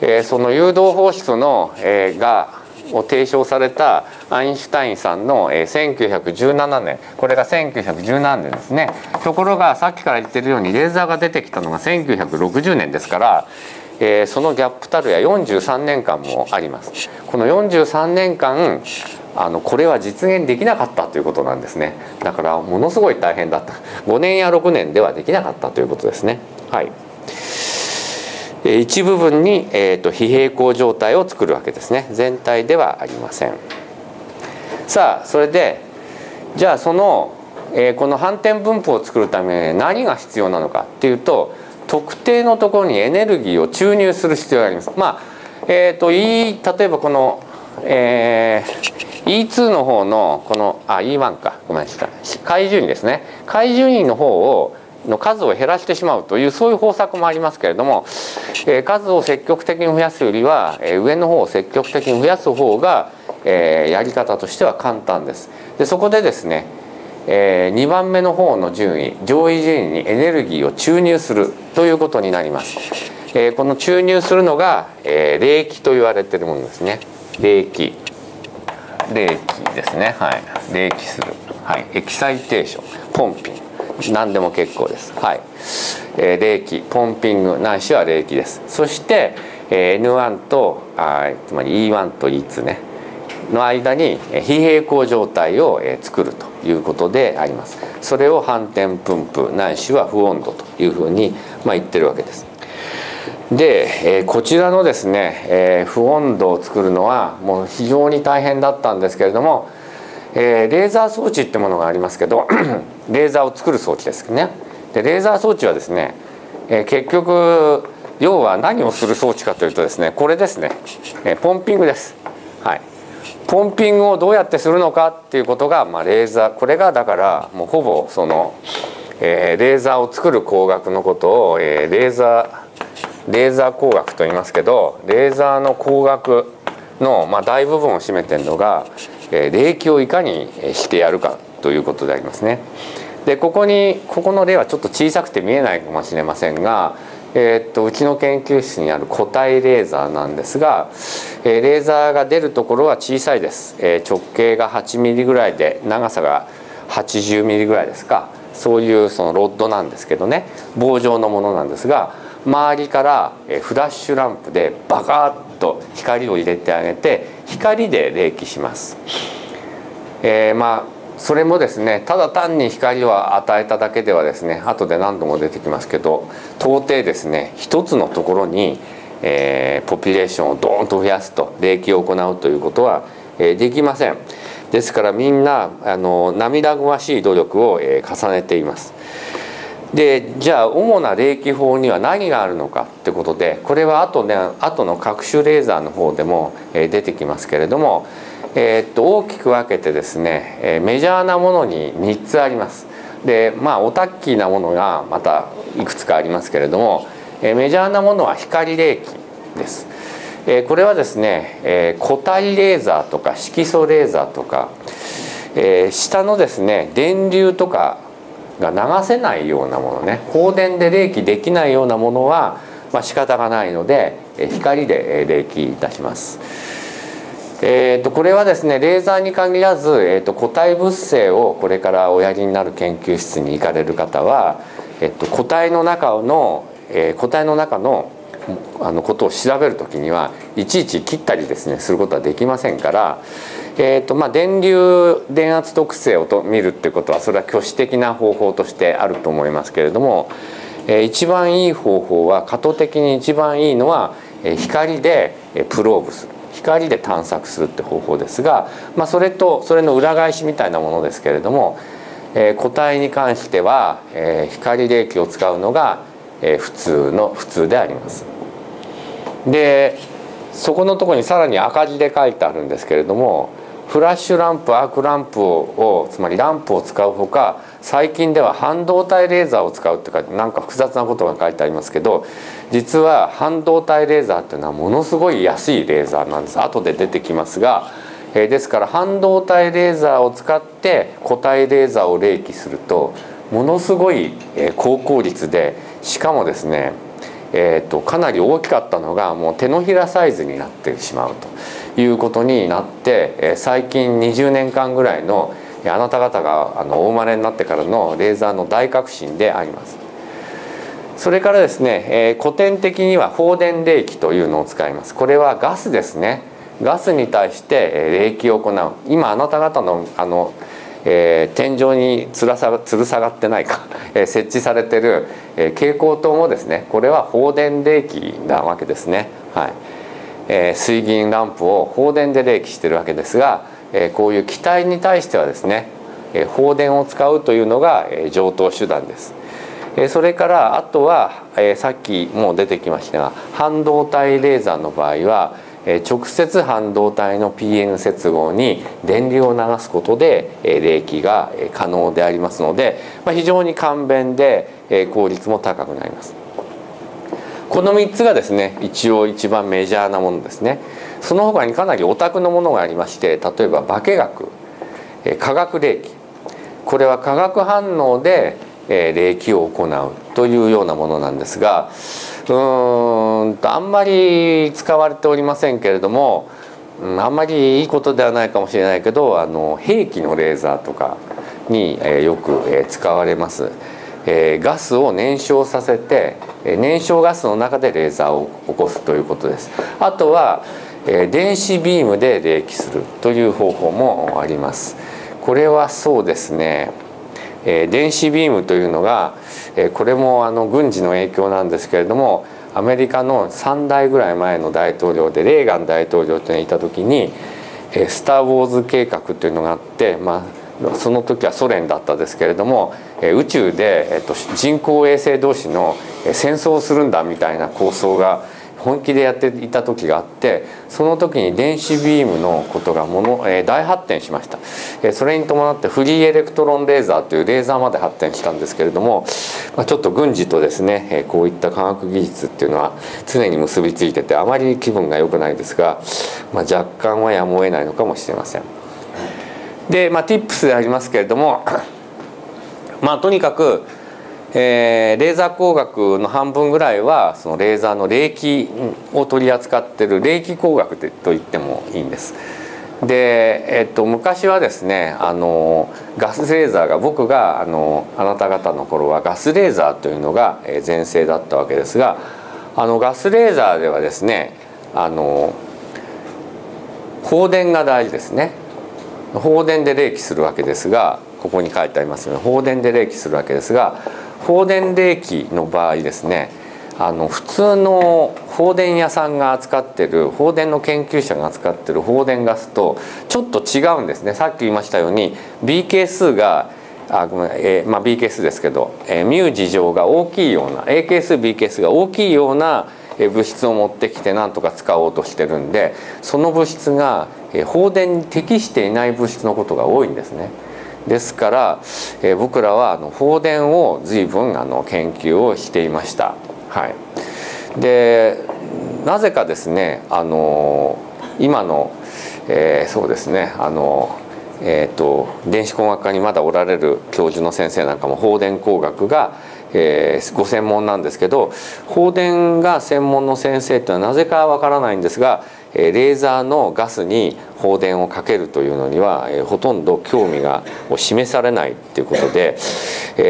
えー、その誘導放出の、えー、がを提唱されたアインシュタインさんの、えー、1917年。これが1917年ですね。ところがさっきから言ってるようにレーザーが出てきたのが1960年ですから、えー、そのギャップたるや43年間もあります。この43年間あのこれは実現できなかったということなんですね。だからものすごい大変だった。5年や6年ではできなかったということですね。はい。一部分に、えーと、非平行状態を作るわけですね。全体ではありません。さあそれでじゃあその、えー、この反転分布を作るため何が必要なのかっていうと特定のところにエネルギーを注入する必要があります。まあえーと、いい例えばこの、えー、E2 の方のこのあ E1 か。ごめんなさい。階順位ですね。階順位の方をの数を減らしてしまうというそういう方策もありますけれども、えー、数を積極的に増やすよりは、えー、上の方を積極的に増やす方が、えー、やり方としては簡単です。でそこでですね、えー、2番目の方の準位上位準位にエネルギーを注入するということになります。えー、この注入するのが、えー、励起と言われているものですね。励起。励起ですね。はい。励起する。はい。 excitation pumping 何でも結構です。はい。えー、励起、pumping ないしは励起です。そして、えー、N1 とあ、つまり E1 と E2 ねの間に非平行状態を作るということであります。それを反転分布ないしは不温度というふうにまあ言ってるわけです。で、えー、こちらのですね、えー、不温度を作るのはもう非常に大変だったんですけれどもえー、レーザー装置ってものがありますけど レーザーを作る装置ですね。でレーザー装置はですね、えー、結局要は何をする装置かというとですねこれですね、えー、ポンピングです、はい、ポンピングをどうやってするのかっていうことが、まあ、レーザーこれがだからもうほぼその、えー、レーザーを作る工学のことを、えー、レーザーレーザー工学と言いますけどレーザーの工学の、まあ、大部分を占めてるのが冷気をいかにしてやるかということでありますね。でここにここの例はちょっと小さくて見えないかもしれませんが、えー、っとうちの研究室にある固体レーザーなんですが、えー、レーザーが出るところは小さいです、えー、直径が8ミリぐらいで長さが80ミリぐらいですか。そういうそのロッドなんですけどね。棒状のものなんですが周りからフラッシュランプでバカッと光を入れてあげて光で冷気します。えー、まあそれもですねただ単に光を与えただけではですね後で何度も出てきますけど到底ですね一つのところに、えー、ポピュレーションをドーンと増やすと冷気を行うということは、えー、できません。ですからみんなあの涙ぐましい努力を、えー、重ねています。でじゃあ主な冷気法には何があるのかってことでこれは後で後の各種レーザーの方でも出てきますけれども、えー、っと大きく分けてですねメジャーなものに3つあります。でまあオタッキーなものがまたいくつかありますけれどもメジャーなものは光冷気です。これはですね固体レーザーとか色素レーザーとか下のですね電流とかが流せないようなものね放電で冷気できないようなものは、まあ、仕方がないので光で冷気いたします。えーと、これはですねレーザーに限らず、えーと、固体物性をこれからおやりになる研究室に行かれる方は、えーと、固体の中の、えー、固体の中のあのことを調べる時にはいちいち切ったりですねすることはできませんからえーとまあ、電流電圧特性をと見るってことはそれは挙手的な方法としてあると思いますけれども、え一番いい方法は過渡的に一番いいのは、え光でプローブする光で探索するって方法ですが、まあ、それとそれの裏返しみたいなものですけれども、え個体に関しては、え光冷気を使うのが、え普通の普通であります。でそこのとこにさらに赤字で書いてあるんですけれどもフラッシュランプアークランプをつまりランプを使うほか最近では半導体レーザーを使うって書いてなんか複雑なことが書いてありますけど実は半導体レーザーっていうのはものすごい安いレーザーなんです。後で出てきますが、え、ですから半導体レーザーを使って固体レーザーを冷気するとものすごい高効率でしかもですねえーと、かなり大きかったのがもう手のひらサイズになってしまうと。いうことになって、えー、最近20年間ぐらいのあなた方があのお生まれになってからのレーザーの大革新であります。それからですね、えー、古典的には放電冷気というのを使います。これはガスですね。ガスに対して冷気を行う。今あなた方のあのえー、天井につらさ吊る下がってないか、えー、設置されてる、えー、蛍光灯もですねこれは放電冷気なわけですね、はいえ、水銀ランプを放電で冷気してるわけですが、え、こういう気体に対してはですね、え、放電を使うというのが、え、上等手段です。それからあとは、さっきも出てきましたが半導体レーザーの場合は直接半導体の PN 接合に電流を流すことで冷気が可能でありますので非常に簡便で効率も高くなります。この3つがですね一応一番メジャーなものですね。その他にかなりオタクのものがありまして例えば化学化学冷気これは化学反応で冷気を行うというようなものなんですがうーんとあんまり使われておりませんけれども、あんまりいいことではないかもしれないけどあの兵器のレーザーとかに、よく、使われます。えー、ガスを燃焼させて燃焼ガスの中でレーザーを起こすということです。あとは、えー、電子ビームで冷気するという方法もあります。これはそうですね。えー、電子ビームというのが、え、これもあの軍事の影響なんですけれどもアメリカの3代ぐらい前の大統領でレーガン大統領というのがいた時に「え、スター・ウォーズ計画」というのがあって、まあ、その時はソ連だったですけれども、宇宙で、えーと人工衛星同士の戦争をするんだみたいな構想が本気でやっていた時があってその時に電子ビームのことがもの、え、大発展しました、え、それに伴ってフリーエレクトロンレーザーというレーザーまで発展したんですけれども、ま、ちょっと軍事とですね、え、こういった科学技術っていうのは常に結びついててあまり気分が良くないですが、まあ、若干はやむを得ないのかもしれません。で、まあ、Tips でありますけれどもまあとにかくえー、レーザー工学の半分ぐらいはそのレーザーの冷気を取り扱ってる冷気工学と言ってもいいんです。で、えっと、昔はですねあのガスレーザーが僕があのあなた方の頃はガスレーザーというのが全盛だったわけですがあのガスレーザーではですねあの放電が大事ですね。放電で冷気するわけですがここに書いてありますように放電で冷気するわけですが放電冷気の場合ですねあの普通の放電屋さんが扱ってる放電の研究者が扱ってる放電ガスとちょっと違うんですねさっき言いましたように B 係数があごめん、えーまあ、B 係数ですけど、え、ミュー事情が大きいような A 係数 B 係数が大きいような物質を持ってきて何とか使おうとしてるんでその物質が放電に適していない物質のことが多いんですね。ですから、えー、僕らはあの放電を随分あの研究をしていました。はい、でなぜかですねあの今の、えー、そうですねあのえーと、電子工学科にまだおられる教授の先生なんかも放電工学が、えー、ご専門なんですけど放電が専門の先生っていうのはなぜかわからないんですがレーザーのガスに放電をかけるというのにはほとんど興味が示されないっていうことで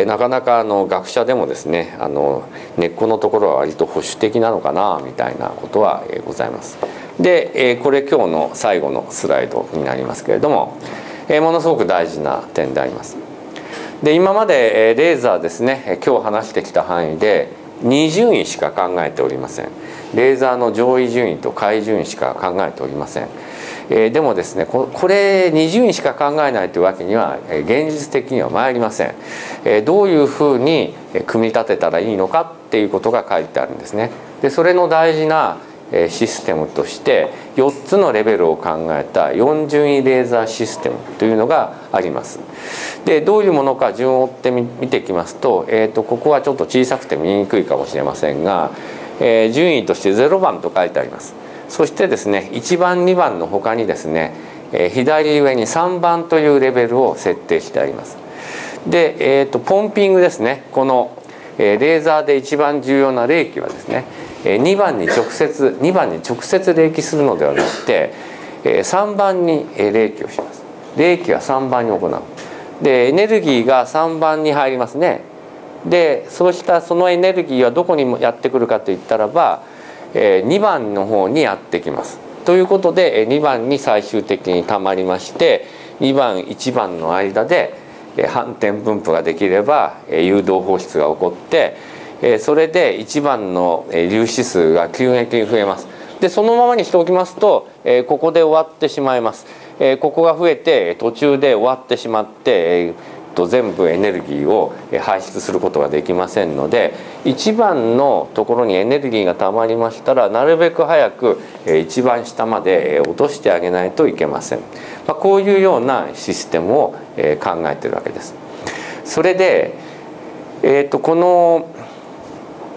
なかなかあの学者でもですねあの根っこのところは割と保守的なのかなみたいなことはございます。でこれ今日の最後のスライドになりますけれどもものすごく大事な点であります。で今までレーザーですね今日話してきた範囲で2順位しか考えておりませんレーザーの上位順位と下位順位しか考えておりません、えー、でもですねこれ2順位しか考えないというわけには現実的には参りません、えー、どういうふうに組み立てたらいいのかっていうことが書いてあるんですね。でそれの大事なシステムとして4つのレベルを考えた4順位レーザーシステムというのがあります。でどういうものか順を追って見ていきますと,、えーと、ここはちょっと小さくて見にくいかもしれませんが、えー、順位として0番と書いてあります。そしてですね1番2番の他にですね、えー、左上に3番というレベルを設定してあります。で、えーと、とポンピングですねこの、えー、レーザーで一番重要な冷気はですね2番に直接2番に直接冷気するのではなくて3番に冷気をします冷気は3番に行うでエネルギーが3番に入りますねでそうしたそのエネルギーはどこにもやってくるかといったらば2番の方にやってきます。ということで2番に最終的にたまりまして2番1番の間で反転分布ができれば誘導放出が起こってそれで1番の粒子数が急激に増えます。でそのままにしておきますとここで終わってしまいます。ここが増えて途中で終わってしまってと全部エネルギーを排出することができませんので1番のところにエネルギーがたまりましたらなるべく早く一番下まで落としてあげないといけません、まあ、こういうようなシステムを考えてるわけですそれで、えー、とこの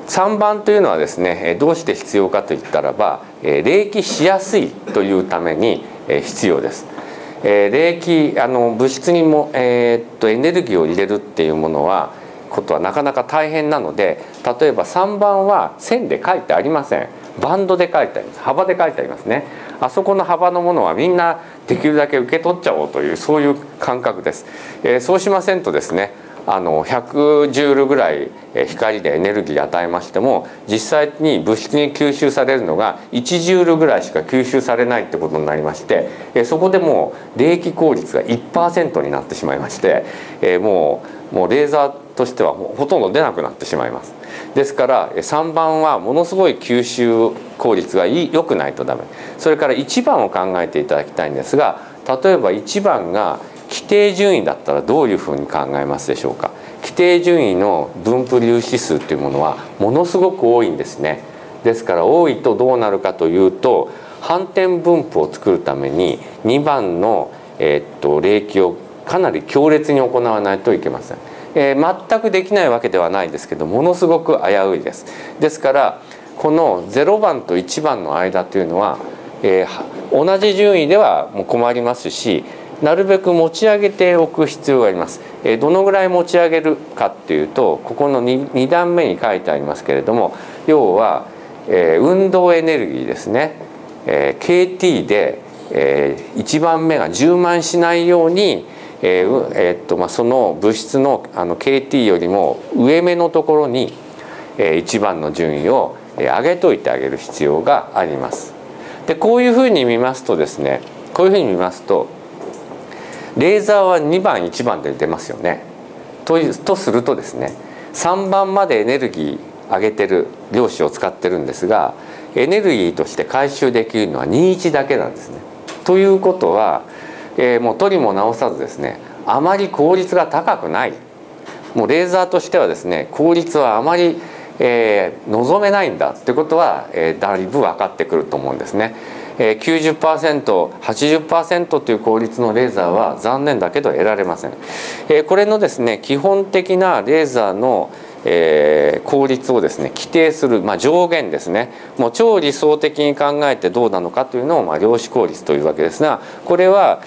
3番というのはですねどうして必要かといったらば冷気しやすいというために必要です。え冷気あの物質にも、えー、っとエネルギーを入れるっていうものはことはなかなか大変なので例えば3番は線で書いてありません。バンドで書いてあります。幅で書いてありますね。あそこの幅のものはみんなできるだけ受け取っちゃおうというそういう感覚です、えー、そうしませんとですねあの100ジュールぐらい光でエネルギー与えましても実際に物質に吸収されるのが1ジュールぐらいしか吸収されないってことになりましてそこでもう冷気効率が1%になってしまいましてもうもうレーザーとしてはほとんど出なくなってしまいます。ですから3番はものすごい吸収効率が良くないとダメそれから1番を考えていただきたいんですが例えば1番が規定順位だったらどういうふうに考えますでしょうか？規定順位の分布粒子数っていうものはものすごく多いんですね。ですから多いとどうなるかというと反転分布を作るために2番の、えー、っと冷気をかなり強烈に行わないといけません、えー、全くできないわけではないですけどものすごく危ういです。ですからこの0番と1番の間というのは、えー、同じ順位ではもう困りますしなるべく持ち上げておく必要があります。えどのぐらい持ち上げるかっていうとここの 2, 2段目に書いてありますけれども要は、え運動エネルギーですね、え KT で、え1番目が充満しないようにえーえー、っとまあ、その物質のあの KT よりも上目のところに、えー、1番の順位を、え、上げといてあげる必要があります。でこういうふうに見ますとですねこういうふうに見ますとレーザーは2番1番で出ますよね。ととするとですね3番までエネルギー上げてる量子を使ってるんですがエネルギーとして回収できるのは21だけなんですね。ということは、えー、もう取りも直さずですねあまり効率が高くないもうレーザーとしてはですね効率はあまり、えー、望めないんだってことは、えー、だいぶ分かってくると思うんですね。90%、80%という効率のレーザーは残念だけど得られません。これのですね基本的なレーザーのえー、効率をですね規定する、まあ、上限ですね。もう超理想的に考えてどうなのかというのを、まあ、量子効率というわけですがこれは、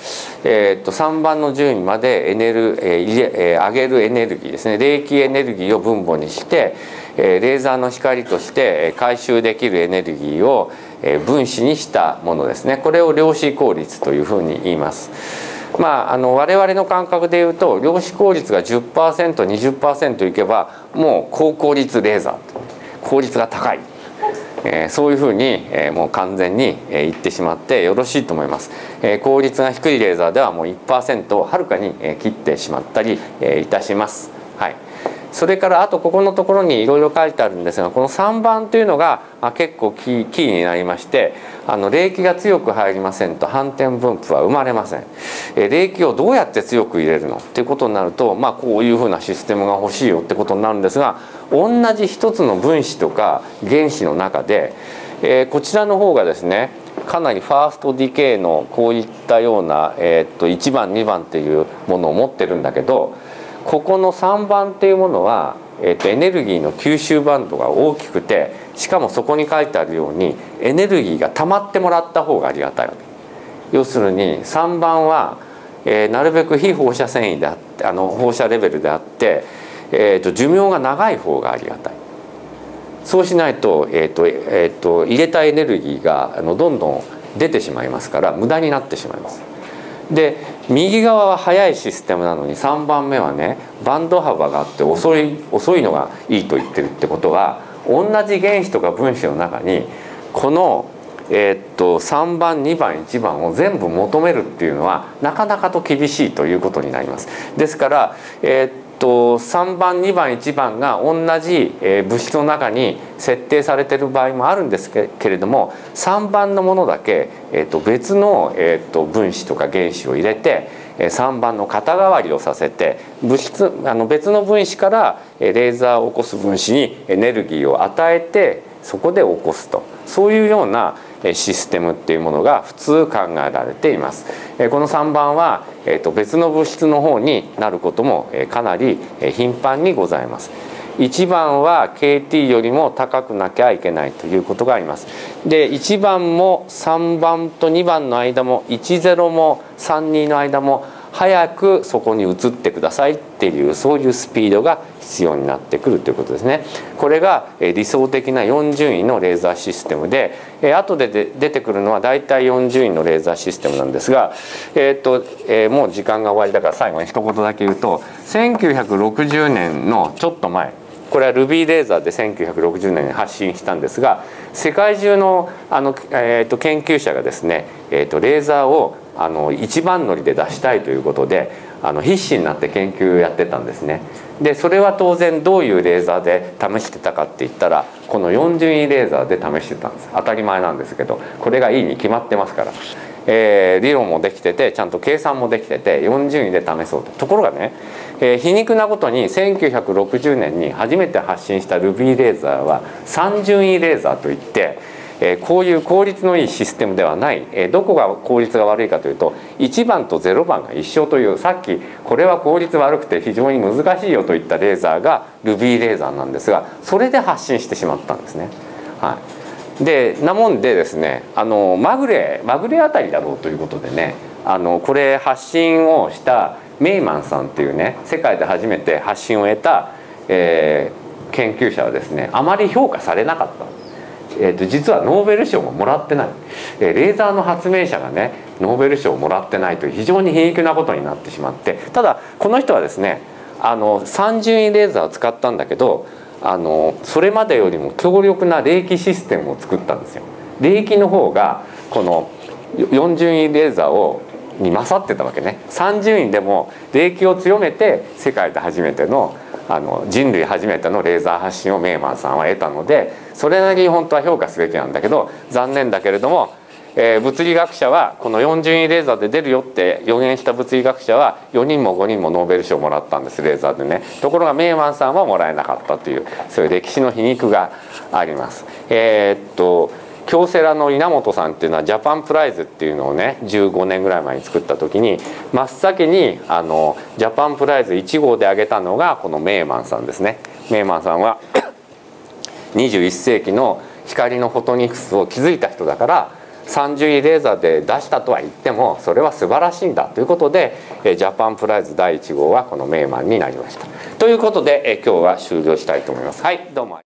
えー、と3番の順位までエネル、えーえー、上げるエネルギーですね。冷気エネルギーを分母にして、えー、レーザーの光として回収できるエネルギーを分子にしたものですね。これを量子効率というふうに言います。まあ、あの我々の感覚でいうと量子効率が 10%20% いけばもう高効率レーザー。効率が高い。えー、そういうふうに、えー、もう完全に、えー、言ってしまってよろしいと思います、えー、効率が低いレーザーではもう1%をはるかに、えー、切ってしまったり、えー、いたします。はい。それからあとここのところにいろいろ書いてあるんですがこの3番というのが結構キーキーになりましてあの冷気が強く入りませんと反転分布は生まれません、え冷気をどうやって強く入れるの？っていうことになると、まあ、こういうふうなシステムが欲しいよってことになるんですが同じ一つの分子とか原子の中で、えー、こちらの方がですねかなりファーストディケイのこういったような、えー、っと1番2番っていうものを持ってるんだけどここの3番っていうものは、えー、とエネルギーの吸収バンドが大きくてしかもそこに書いてあるようにエネルギーが溜まってもらった方がありがたいわけ要するに3番は、えー、なるべく非放射繊維であってあの放射レベルであって、えー、と寿命が長い方がありがたいそうしないと,、えーとえー、と入れたエネルギーがあのどんどん出てしまいますから無駄になってしまいます。で右側は速いシステムなのに3番目はねバンド幅があって遅い遅いのがいいと言ってるってことは同じ原子とか分子の中にこの、えー、っと3番2番1番を全部求めるっていうのはなかなかと厳しいということになります。ですから、えー、と3番2番1番が同じ物質の中に設定されてる場合もあるんですけれども3番のものだけ、えー、と別の、えー、と分子とか原子を入れて3番の肩代わりをさせて物質あの別の分子からレーザーを起こす分子にエネルギーを与えてそこで起こすとそういうようなシステムっていうものが普通考えられています。この3番はえー、と別の物質の方になることもかなり頻繁にございます。1番は KT よりも高くなきゃいけないということがあります。で1番も3番と2番の間も10も32の間も早くそこに移ってくださいっていうそういうスピードが必要になってくるということですね。これが理想的な40位のレーザーシステムで後で出てくるのは大体40位のレーザーシステムなんですが、えーとえー、もう時間が終わりだから最後に一言だけ言うと1960年のちょっと前これは Ruby レーザーで1960年に発信したんですが世界中のあの、えーと、研究者がですね、えーと、レーザーをあの一番乗りで出したいということであの必死になって研究やってたんですね。でそれは当然どういうレーザーで試してたかって言ったらこの4順位レーザーで試してたんです当たり前なんですけどこれがいいに決まってますから。えー、理論もできててちゃんと計算もできてて40位で試そうとところがね、えー、皮肉なことに1960年に初めて発信した Ruby レーザーは3順位レーザーといって、こういう効率のいいシステムではない、どこが効率が悪いかというと1番と0番が一緒というさっきこれは効率悪くて非常に難しいよといったレーザーが Ruby レーザーなんですがそれで発信してしまったんですね。はいでなもんでですねあのまぐれまぐれあたりだろうということでねあのこれ発信をしたメイマンさんっていうね世界で初めて発信を得た、えー、研究者はですねあまり評価されなかった。えーと、実はノーベル賞ももらってない、えー、レーザーの発明者がねノーベル賞をもらってないという非常に皮肉なことになってしまってただこの人はですねあの3順位レーザーを使ったんだけどあのそれまでよりも強力な冷気システムを作ったんですよ。冷気の方がこの4順位レーザーをに勝ってたわけね3順位でも冷気を強めて世界で初めてのあの人類初めてのレーザー発信をメーマンさんは得たのでそれなりに本当は評価すべきなんだけど残念だけれどもえー、物理学者はこの4順位レーザーで出るよって予言した物理学者は4人も5人もノーベル賞をもらったんですレーザーでねところがメーマンさんはもらえなかったというそういう歴史の皮肉があります。えー、っと京セラの稲本さんっていうのはジャパンプライズっていうのをね15年ぐらい前に作った時に真っ先にあのジャパンプライズ1号で挙げたのがこのメーマンさんですね。メーマンさんは 21世紀の光のフォトニクスを築いた人だから30位レーザーで出したとは言ってもそれは素晴らしいんだということでジャパンプライズ第1号はこのメーマンになりました。ということで今日は終了したいと思います。はいどうも